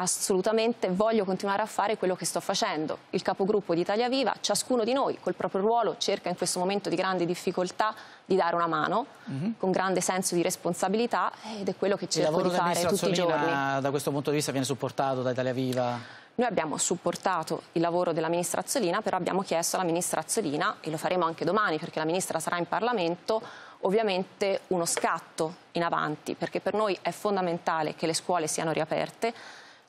Speaker 8: assolutamente voglio continuare a fare quello che sto facendo. Il capogruppo di Italia Viva, ciascuno di noi col proprio ruolo cerca in questo momento di grande difficoltà di dare una mano, mm -hmm. con grande senso di responsabilità ed è quello che cerco di fare tutti i giorni.
Speaker 1: Da questo punto di vista viene supportato da Italia Viva?
Speaker 8: Noi abbiamo supportato il lavoro della Ministra Azzolina, però abbiamo chiesto alla Ministra Azzolina, e lo faremo anche domani perché la Ministra sarà in Parlamento, ovviamente uno scatto in avanti, perché per noi è fondamentale che le scuole siano riaperte.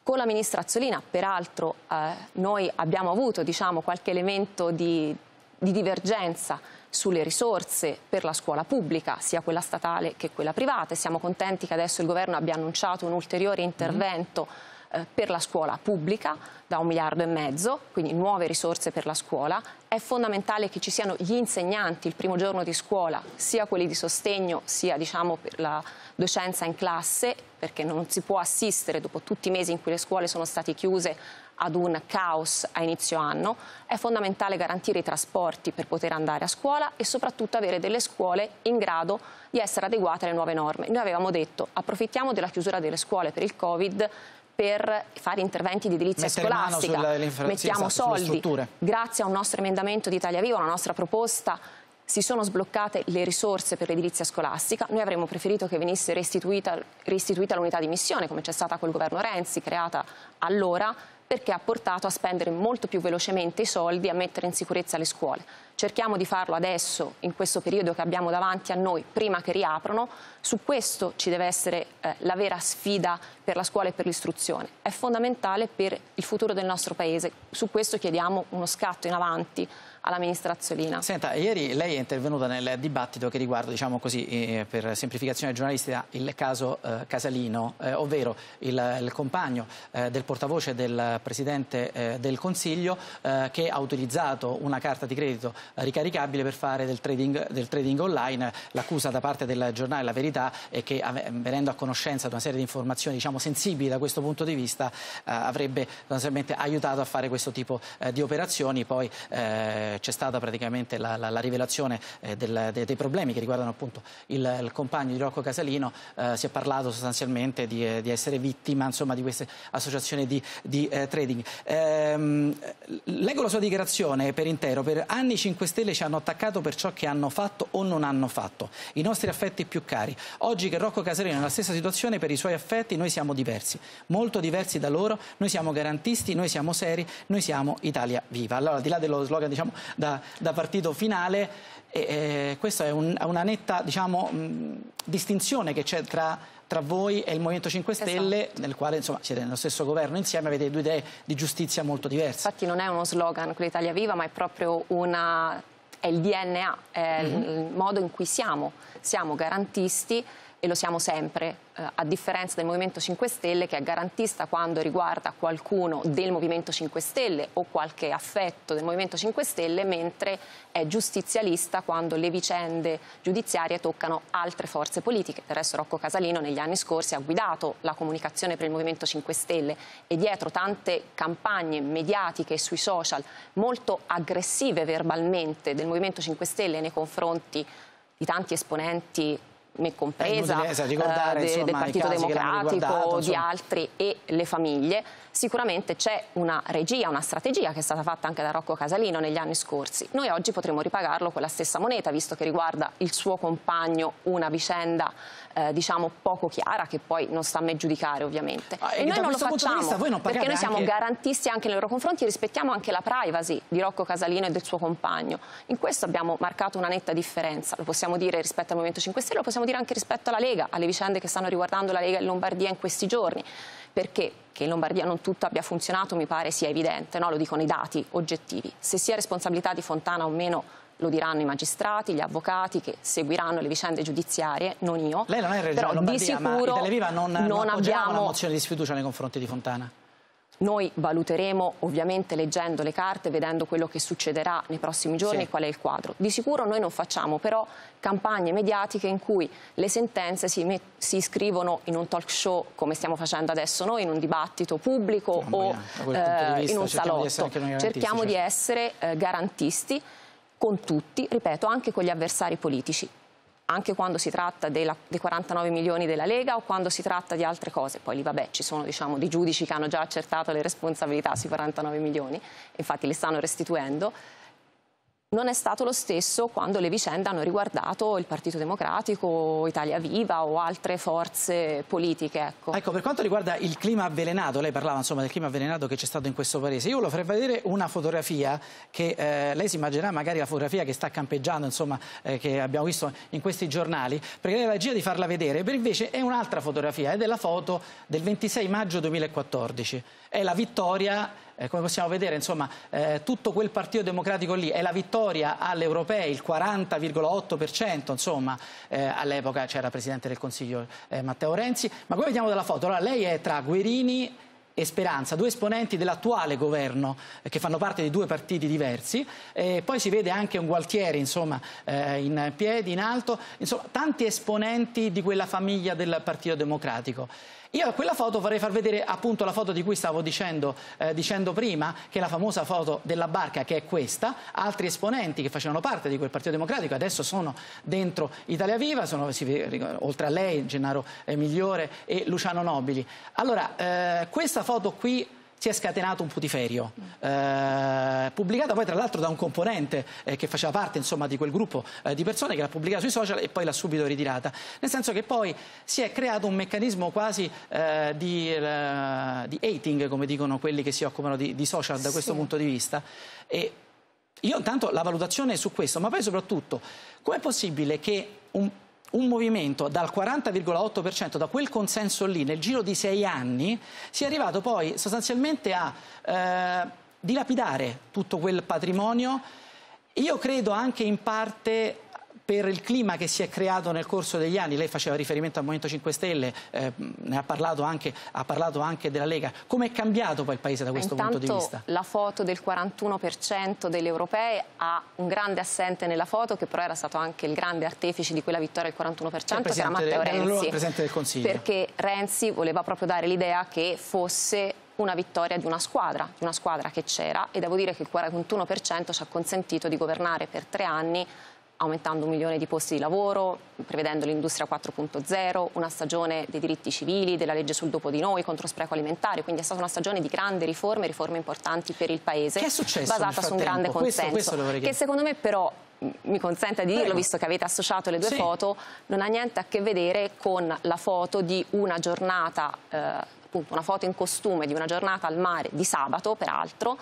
Speaker 8: Con la Ministra Azzolina, peraltro, eh, noi abbiamo avuto diciamo, qualche elemento di, di divergenza sulle risorse per la scuola pubblica, sia quella statale che quella privata. Siamo contenti che adesso il Governo abbia annunciato un ulteriore intervento mm -hmm eh, per la scuola pubblica da un miliardo e mezzo, quindi nuove risorse per la scuola. È fondamentale che ci siano gli insegnanti il primo giorno di scuola, sia quelli di sostegno, sia diciamo, per la docenza in classe, perché non si può assistere dopo tutti i mesi in cui le scuole sono state chiuse ad un caos a inizio anno, è fondamentale garantire i trasporti per poter andare a scuola e soprattutto avere delle scuole in grado di essere adeguate alle nuove norme. Noi avevamo detto approfittiamo della chiusura delle scuole per il Covid per fare interventi di edilizia
Speaker 1: Mettere
Speaker 8: scolastica,
Speaker 1: mettiamo
Speaker 8: sì, esatto, soldi, grazie a un nostro emendamento di Italia Viva, una nostra proposta si sono sbloccate le risorse per l'edilizia scolastica, noi avremmo preferito che venisse restituita, restituita l'unità di missione come c'è stata col governo Renzi, creata allora, perché ha portato a spendere molto più velocemente i soldi e a mettere in sicurezza le scuole. Cerchiamo di farlo adesso, in questo periodo che abbiamo davanti a noi, prima che riaprono. Su questo ci deve essere eh, la vera sfida per la scuola e per l'istruzione. È fondamentale per il futuro del nostro Paese. Su questo chiediamo uno scatto in avanti all'amministrazione.
Speaker 1: Senta, ieri lei è intervenuta nel dibattito che riguarda, diciamo così, eh, per semplificazione giornalistica, il caso eh, Casalino, eh, ovvero il, il compagno eh, del portavoce del Presidente eh, del Consiglio che ha utilizzato una carta di credito ricaricabile per fare del trading, del trading online. L'accusa da parte del giornale La Verità è che venendo a conoscenza di una serie di informazioni diciamo, sensibili da questo punto di vista avrebbe sostanzialmente aiutato a fare questo tipo di operazioni. Poi c'è stata praticamente la, la, la rivelazione eh, del, de, dei problemi che riguardano appunto il, il compagno di Rocco Casalino, eh, si è parlato sostanzialmente di, eh, di, essere vittima insomma, di queste associazioni di, di eh, trading. Ehm, leggo la sua dichiarazione per intero, per anni 5 Stelle ci hanno attaccato per ciò che hanno fatto o non hanno fatto, i nostri affetti più cari. Oggi che Rocco Casalino è nella stessa situazione per i suoi affetti noi siamo diversi, molto diversi da loro, noi siamo garantisti, noi siamo seri, noi siamo Italia Viva. Allora al di là dello slogan diciamo, da, da partito finale. E, eh, questa è un, una netta diciamo, mh, distinzione che c'è tra tra voi e il Movimento 5 Stelle, esatto. nel quale insomma, siete nello stesso governo insieme, avete due idee di giustizia molto diverse.
Speaker 8: Infatti non è uno slogan con l'Italia Viva, ma è proprio una, è il DNA, è mm -hmm. il modo in cui siamo, siamo garantisti e lo siamo sempre, eh, a differenza del Movimento 5 Stelle che è garantista quando riguarda qualcuno del Movimento 5 Stelle o qualche affetto del Movimento 5 Stelle, mentre è giustizialista quando le vicende giudiziarie toccano altre forze politiche. Del resto Rocco Casalino negli anni scorsi ha guidato la comunicazione per il Movimento 5 Stelle e dietro tante campagne mediatiche sui social molto aggressive verbalmente del Movimento 5 Stelle nei confronti di tanti esponenti me compresa, eh,
Speaker 1: de,
Speaker 8: insomma, del Partito Democratico, di altri e le famiglie, sicuramente c'è una regia, una strategia che è stata fatta anche da Rocco Casalino negli anni scorsi. Noi oggi potremmo ripagarlo con la stessa moneta, visto che riguarda il suo compagno una vicenda eh, diciamo poco chiara, che poi non sta a me giudicare ovviamente. Ah, e, e noi non lo facciamo non perché noi siamo anche... garantisti anche nei loro confronti e rispettiamo anche la privacy di Rocco Casalino e del suo compagno. In questo abbiamo marcato una netta differenza, lo possiamo dire rispetto al Movimento 5 Stelle, lo possiamo dire anche rispetto alla Lega, alle vicende che stanno riguardando la Lega in Lombardia in questi giorni perché che in Lombardia non tutto abbia funzionato mi pare sia evidente, no? lo dicono i dati oggettivi. Se sia responsabilità di Fontana o meno lo diranno i magistrati, gli avvocati che seguiranno le vicende giudiziarie, non io.
Speaker 1: Lei non è Regione Lombardia, di sicuro ma Italia non, non, non abbiamo una mozione di sfiducia nei confronti di Fontana?
Speaker 8: Noi valuteremo ovviamente leggendo le carte, vedendo quello che succederà nei prossimi giorni, sì. qual è il quadro. Di sicuro noi non facciamo però campagne mediatiche in cui le sentenze si, si iscrivono in un talk show come stiamo facendo adesso noi, in un dibattito pubblico o eh, in un salotto. Cerchiamo di essere eh, garantisti con tutti, ripeto, anche con gli avversari politici anche quando si tratta della, dei 49 milioni della Lega o quando si tratta di altre cose. Poi lì vabbè ci sono diciamo, dei giudici che hanno già accertato le responsabilità sui 49 milioni, infatti li stanno restituendo non è stato lo stesso quando le vicende hanno riguardato il Partito Democratico, Italia Viva o altre forze politiche. Ecco.
Speaker 1: ecco, per quanto riguarda il clima avvelenato, lei parlava insomma, del clima avvelenato che c'è stato in questo paese, io lo farei vedere una fotografia che eh, lei si immaginerà magari la fotografia che sta campeggiando, insomma, eh, che abbiamo visto in questi giornali, perché lei ha la regia di farla vedere, per invece è un'altra fotografia, è della foto del 26 maggio 2014, è la vittoria eh, come possiamo vedere, insomma, eh, tutto quel Partito Democratico lì è la vittoria alle europee, il 40,8%, insomma, eh, all'epoca c'era Presidente del Consiglio eh, Matteo Renzi, ma come vediamo dalla foto, allora lei è tra Guerini e Speranza, due esponenti dell'attuale governo eh, che fanno parte di due partiti diversi, eh, poi si vede anche un Gualtieri insomma, eh, in piedi, in alto, insomma tanti esponenti di quella famiglia del Partito Democratico. Io a quella foto vorrei far vedere appunto la foto di cui stavo dicendo, eh, dicendo, prima, che è la famosa foto della barca che è questa, altri esponenti che facevano parte di quel Partito Democratico adesso sono dentro Italia Viva, sono, oltre a lei Gennaro Migliore e Luciano Nobili. Allora, eh, questa foto qui si è scatenato un putiferio, eh, pubblicata poi tra l'altro da un componente eh, che faceva parte insomma, di quel gruppo eh, di persone che l'ha pubblicata sui social e poi l'ha subito ritirata, nel senso che poi si è creato un meccanismo quasi eh, di, eh, di, hating, come dicono quelli che si occupano di, di social da questo sì. punto di vista. E io intanto la valutazione è su questo, ma poi soprattutto com'è possibile che un un movimento dal 40,8% da quel consenso lì nel giro di sei anni sia arrivato poi sostanzialmente a eh, dilapidare tutto quel patrimonio. Io credo anche in parte per il clima che si è creato nel corso degli anni, lei faceva riferimento al Movimento 5 Stelle, eh, ne ha parlato, anche, ha parlato, anche, della Lega, come è cambiato poi il Paese da questo
Speaker 8: Intanto,
Speaker 1: punto di vista?
Speaker 8: la foto del 41% delle europee ha un grande assente nella foto che però era stato anche il grande artefice di quella vittoria del 41% che era Matteo Renzi,
Speaker 1: Presidente del Consiglio.
Speaker 8: perché Renzi voleva proprio dare l'idea che fosse una vittoria di una squadra, di una squadra che c'era e devo dire che il 41% ci ha consentito di governare per tre anni aumentando un milione di posti di lavoro, prevedendo l'industria 4.0, una stagione dei diritti civili, della legge sul dopo di noi, contro spreco alimentare, quindi è stata una stagione di grandi riforme, riforme importanti per il Paese,
Speaker 1: che è successo
Speaker 8: basata su un grande consenso, questo, questo che secondo me però mi consente di dirlo, visto che avete associato le due sì. foto, non ha niente a che vedere con la foto di una giornata, eh, appunto una foto in costume di una giornata al mare di sabato, peraltro,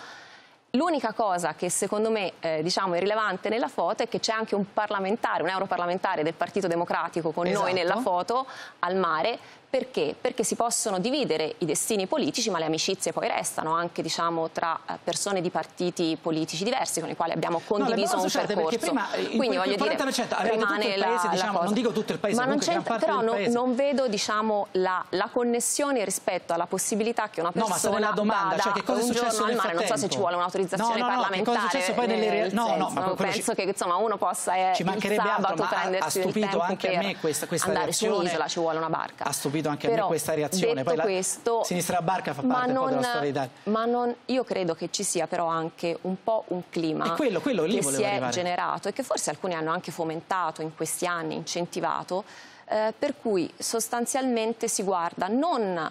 Speaker 8: L'unica cosa che secondo me eh, diciamo, è rilevante nella foto è che c'è anche un parlamentare, un europarlamentare del Partito Democratico con esatto. noi nella foto al mare perché? Perché si possono dividere i destini politici, ma le amicizie poi restano anche diciamo, tra eh, persone di partiti politici diversi con i quali abbiamo condiviso no, un percorso.
Speaker 1: Prima, Quindi voglio dire, rimane tutto il paese, la, diciamo, la non dico tutto il paese,
Speaker 8: ma non
Speaker 1: c'è,
Speaker 8: però non, non, vedo diciamo, la, la, connessione rispetto alla possibilità che una persona no, ma
Speaker 1: domanda,
Speaker 8: vada
Speaker 1: cioè, che cosa
Speaker 8: un giorno al
Speaker 1: mare,
Speaker 8: non so se ci vuole un'autorizzazione
Speaker 1: no, no,
Speaker 8: parlamentare.
Speaker 1: No, poi nelle no, no,
Speaker 8: ma penso che insomma, uno possa eh,
Speaker 1: ci mancherebbe
Speaker 8: altro,
Speaker 1: ma ha stupito anche a me questa
Speaker 8: andare su un'isola ci vuole una barca.
Speaker 1: Ha stupito anche a me questa reazione.
Speaker 8: Poi questo,
Speaker 1: sinistra barca fa parte non, della storia d'Italia.
Speaker 8: Ma non, io credo che ci sia però anche un po' un clima
Speaker 1: quello, quello
Speaker 8: che si è
Speaker 1: arrivare.
Speaker 8: generato e che forse alcuni hanno anche fomentato in questi anni, incentivato, eh, per cui sostanzialmente si guarda non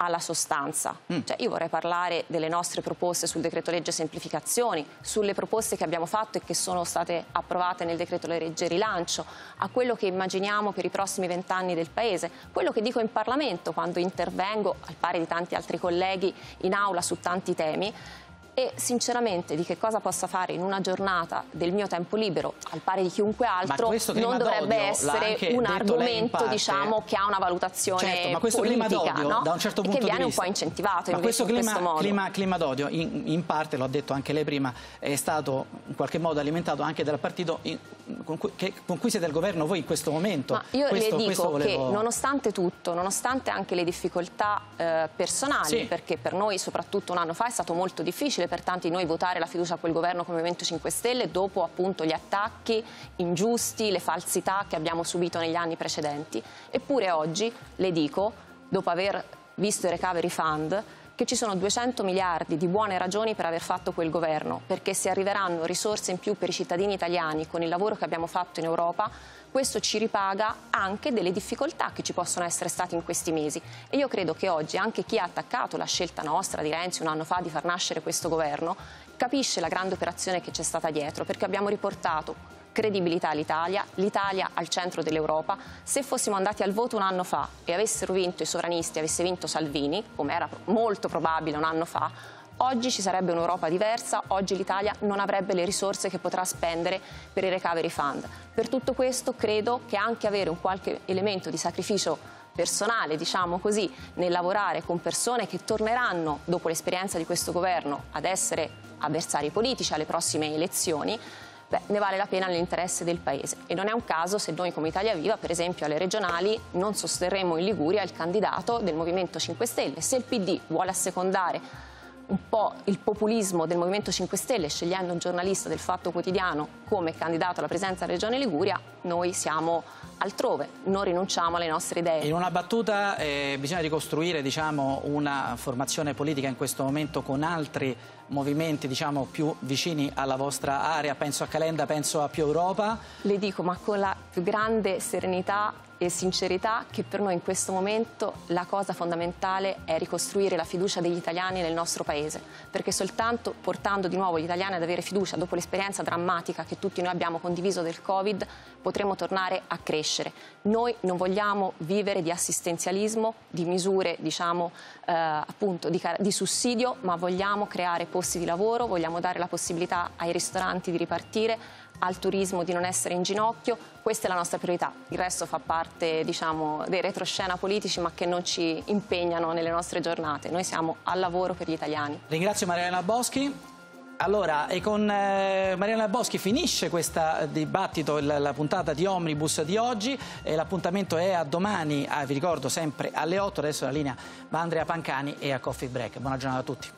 Speaker 8: alla sostanza. Mm. Cioè, io vorrei parlare delle nostre proposte sul decreto legge semplificazioni, sulle proposte che abbiamo fatto e che sono state approvate nel decreto legge rilancio, a quello che immaginiamo per i prossimi vent'anni del Paese, quello che dico in Parlamento quando intervengo, al pari di tanti altri colleghi, in aula su tanti temi e sinceramente di che cosa possa fare in una giornata del mio tempo libero al pari di chiunque altro non dovrebbe essere un argomento diciamo, che ha una valutazione
Speaker 1: certo, ma questo
Speaker 8: politica
Speaker 1: clima no? da un certo punto
Speaker 8: che viene
Speaker 1: un
Speaker 8: po' incentivato
Speaker 1: ma questo
Speaker 8: clima,
Speaker 1: questo clima, clima d'odio in, in, parte, l'ho detto anche lei prima è stato in qualche modo alimentato anche dal partito in, con, cui, che, con, cui, siete al governo voi in questo momento
Speaker 8: ma io
Speaker 1: questo,
Speaker 8: le dico
Speaker 1: volevo...
Speaker 8: che nonostante tutto nonostante anche le difficoltà eh, personali sì. perché per noi soprattutto un anno fa è stato molto difficile per tanti di noi votare la fiducia a quel governo come Movimento 5 Stelle dopo appunto gli attacchi ingiusti, le falsità che abbiamo subito negli anni precedenti. Eppure oggi le dico, dopo aver visto i recovery fund, che ci sono 200 miliardi di buone ragioni per aver fatto quel governo, perché se arriveranno risorse in più per i cittadini italiani con il lavoro che abbiamo fatto in Europa, questo ci ripaga anche delle difficoltà che ci possono essere state in questi mesi. E io credo che oggi anche chi ha attaccato la scelta nostra di Renzi un anno fa di far nascere questo governo capisce la grande operazione che c'è stata dietro, perché abbiamo riportato credibilità all'Italia, l'Italia al centro dell'Europa. Se fossimo andati al voto un anno fa e avessero vinto i sovranisti, avesse vinto Salvini, come era molto probabile un anno fa, oggi ci sarebbe un'Europa diversa, oggi l'Italia non avrebbe le risorse che potrà spendere per i recovery fund. Per tutto questo credo che anche avere un qualche elemento di sacrificio personale, diciamo così, nel lavorare con persone che torneranno, dopo l'esperienza di questo governo, ad essere avversari politici alle prossime elezioni, beh, ne vale la pena nell'interesse del Paese. E non è un caso se noi come Italia Viva, per esempio alle regionali, non sosterremo in Liguria il candidato del Movimento 5 Stelle. Se il PD vuole assecondare un po' il populismo del Movimento 5 Stelle scegliendo un giornalista del Fatto Quotidiano come candidato alla presenza della Regione Liguria, noi siamo altrove, non rinunciamo alle nostre idee.
Speaker 1: In una battuta eh, bisogna ricostruire diciamo, una formazione politica in questo momento con altri movimenti diciamo, più vicini alla vostra area, penso a Calenda, penso a Più Europa.
Speaker 8: Le dico, ma con la più grande serenità e sincerità che per noi in questo momento la cosa fondamentale è ricostruire la fiducia degli italiani nel nostro Paese, perché soltanto portando di nuovo gli italiani ad avere fiducia dopo l'esperienza drammatica che tutti noi abbiamo condiviso del Covid, potremo tornare a crescere. Noi non vogliamo vivere di assistenzialismo, di misure diciamo, eh, appunto di, di sussidio, ma vogliamo creare posti di lavoro, vogliamo dare la possibilità ai ristoranti di ripartire, al turismo di non essere in ginocchio, questa è la nostra priorità. Il resto fa parte diciamo, dei retroscena politici ma che non ci impegnano nelle nostre giornate. Noi siamo al lavoro per gli italiani.
Speaker 1: Ringrazio Mariana Boschi. Allora, e con eh, Mariana Boschi finisce questo dibattito, la, la, puntata di Omnibus di oggi. l'appuntamento è a domani, ah, vi ricordo sempre alle 8. Adesso la linea va a Andrea Pancani e a Coffee Break. Buona giornata a tutti.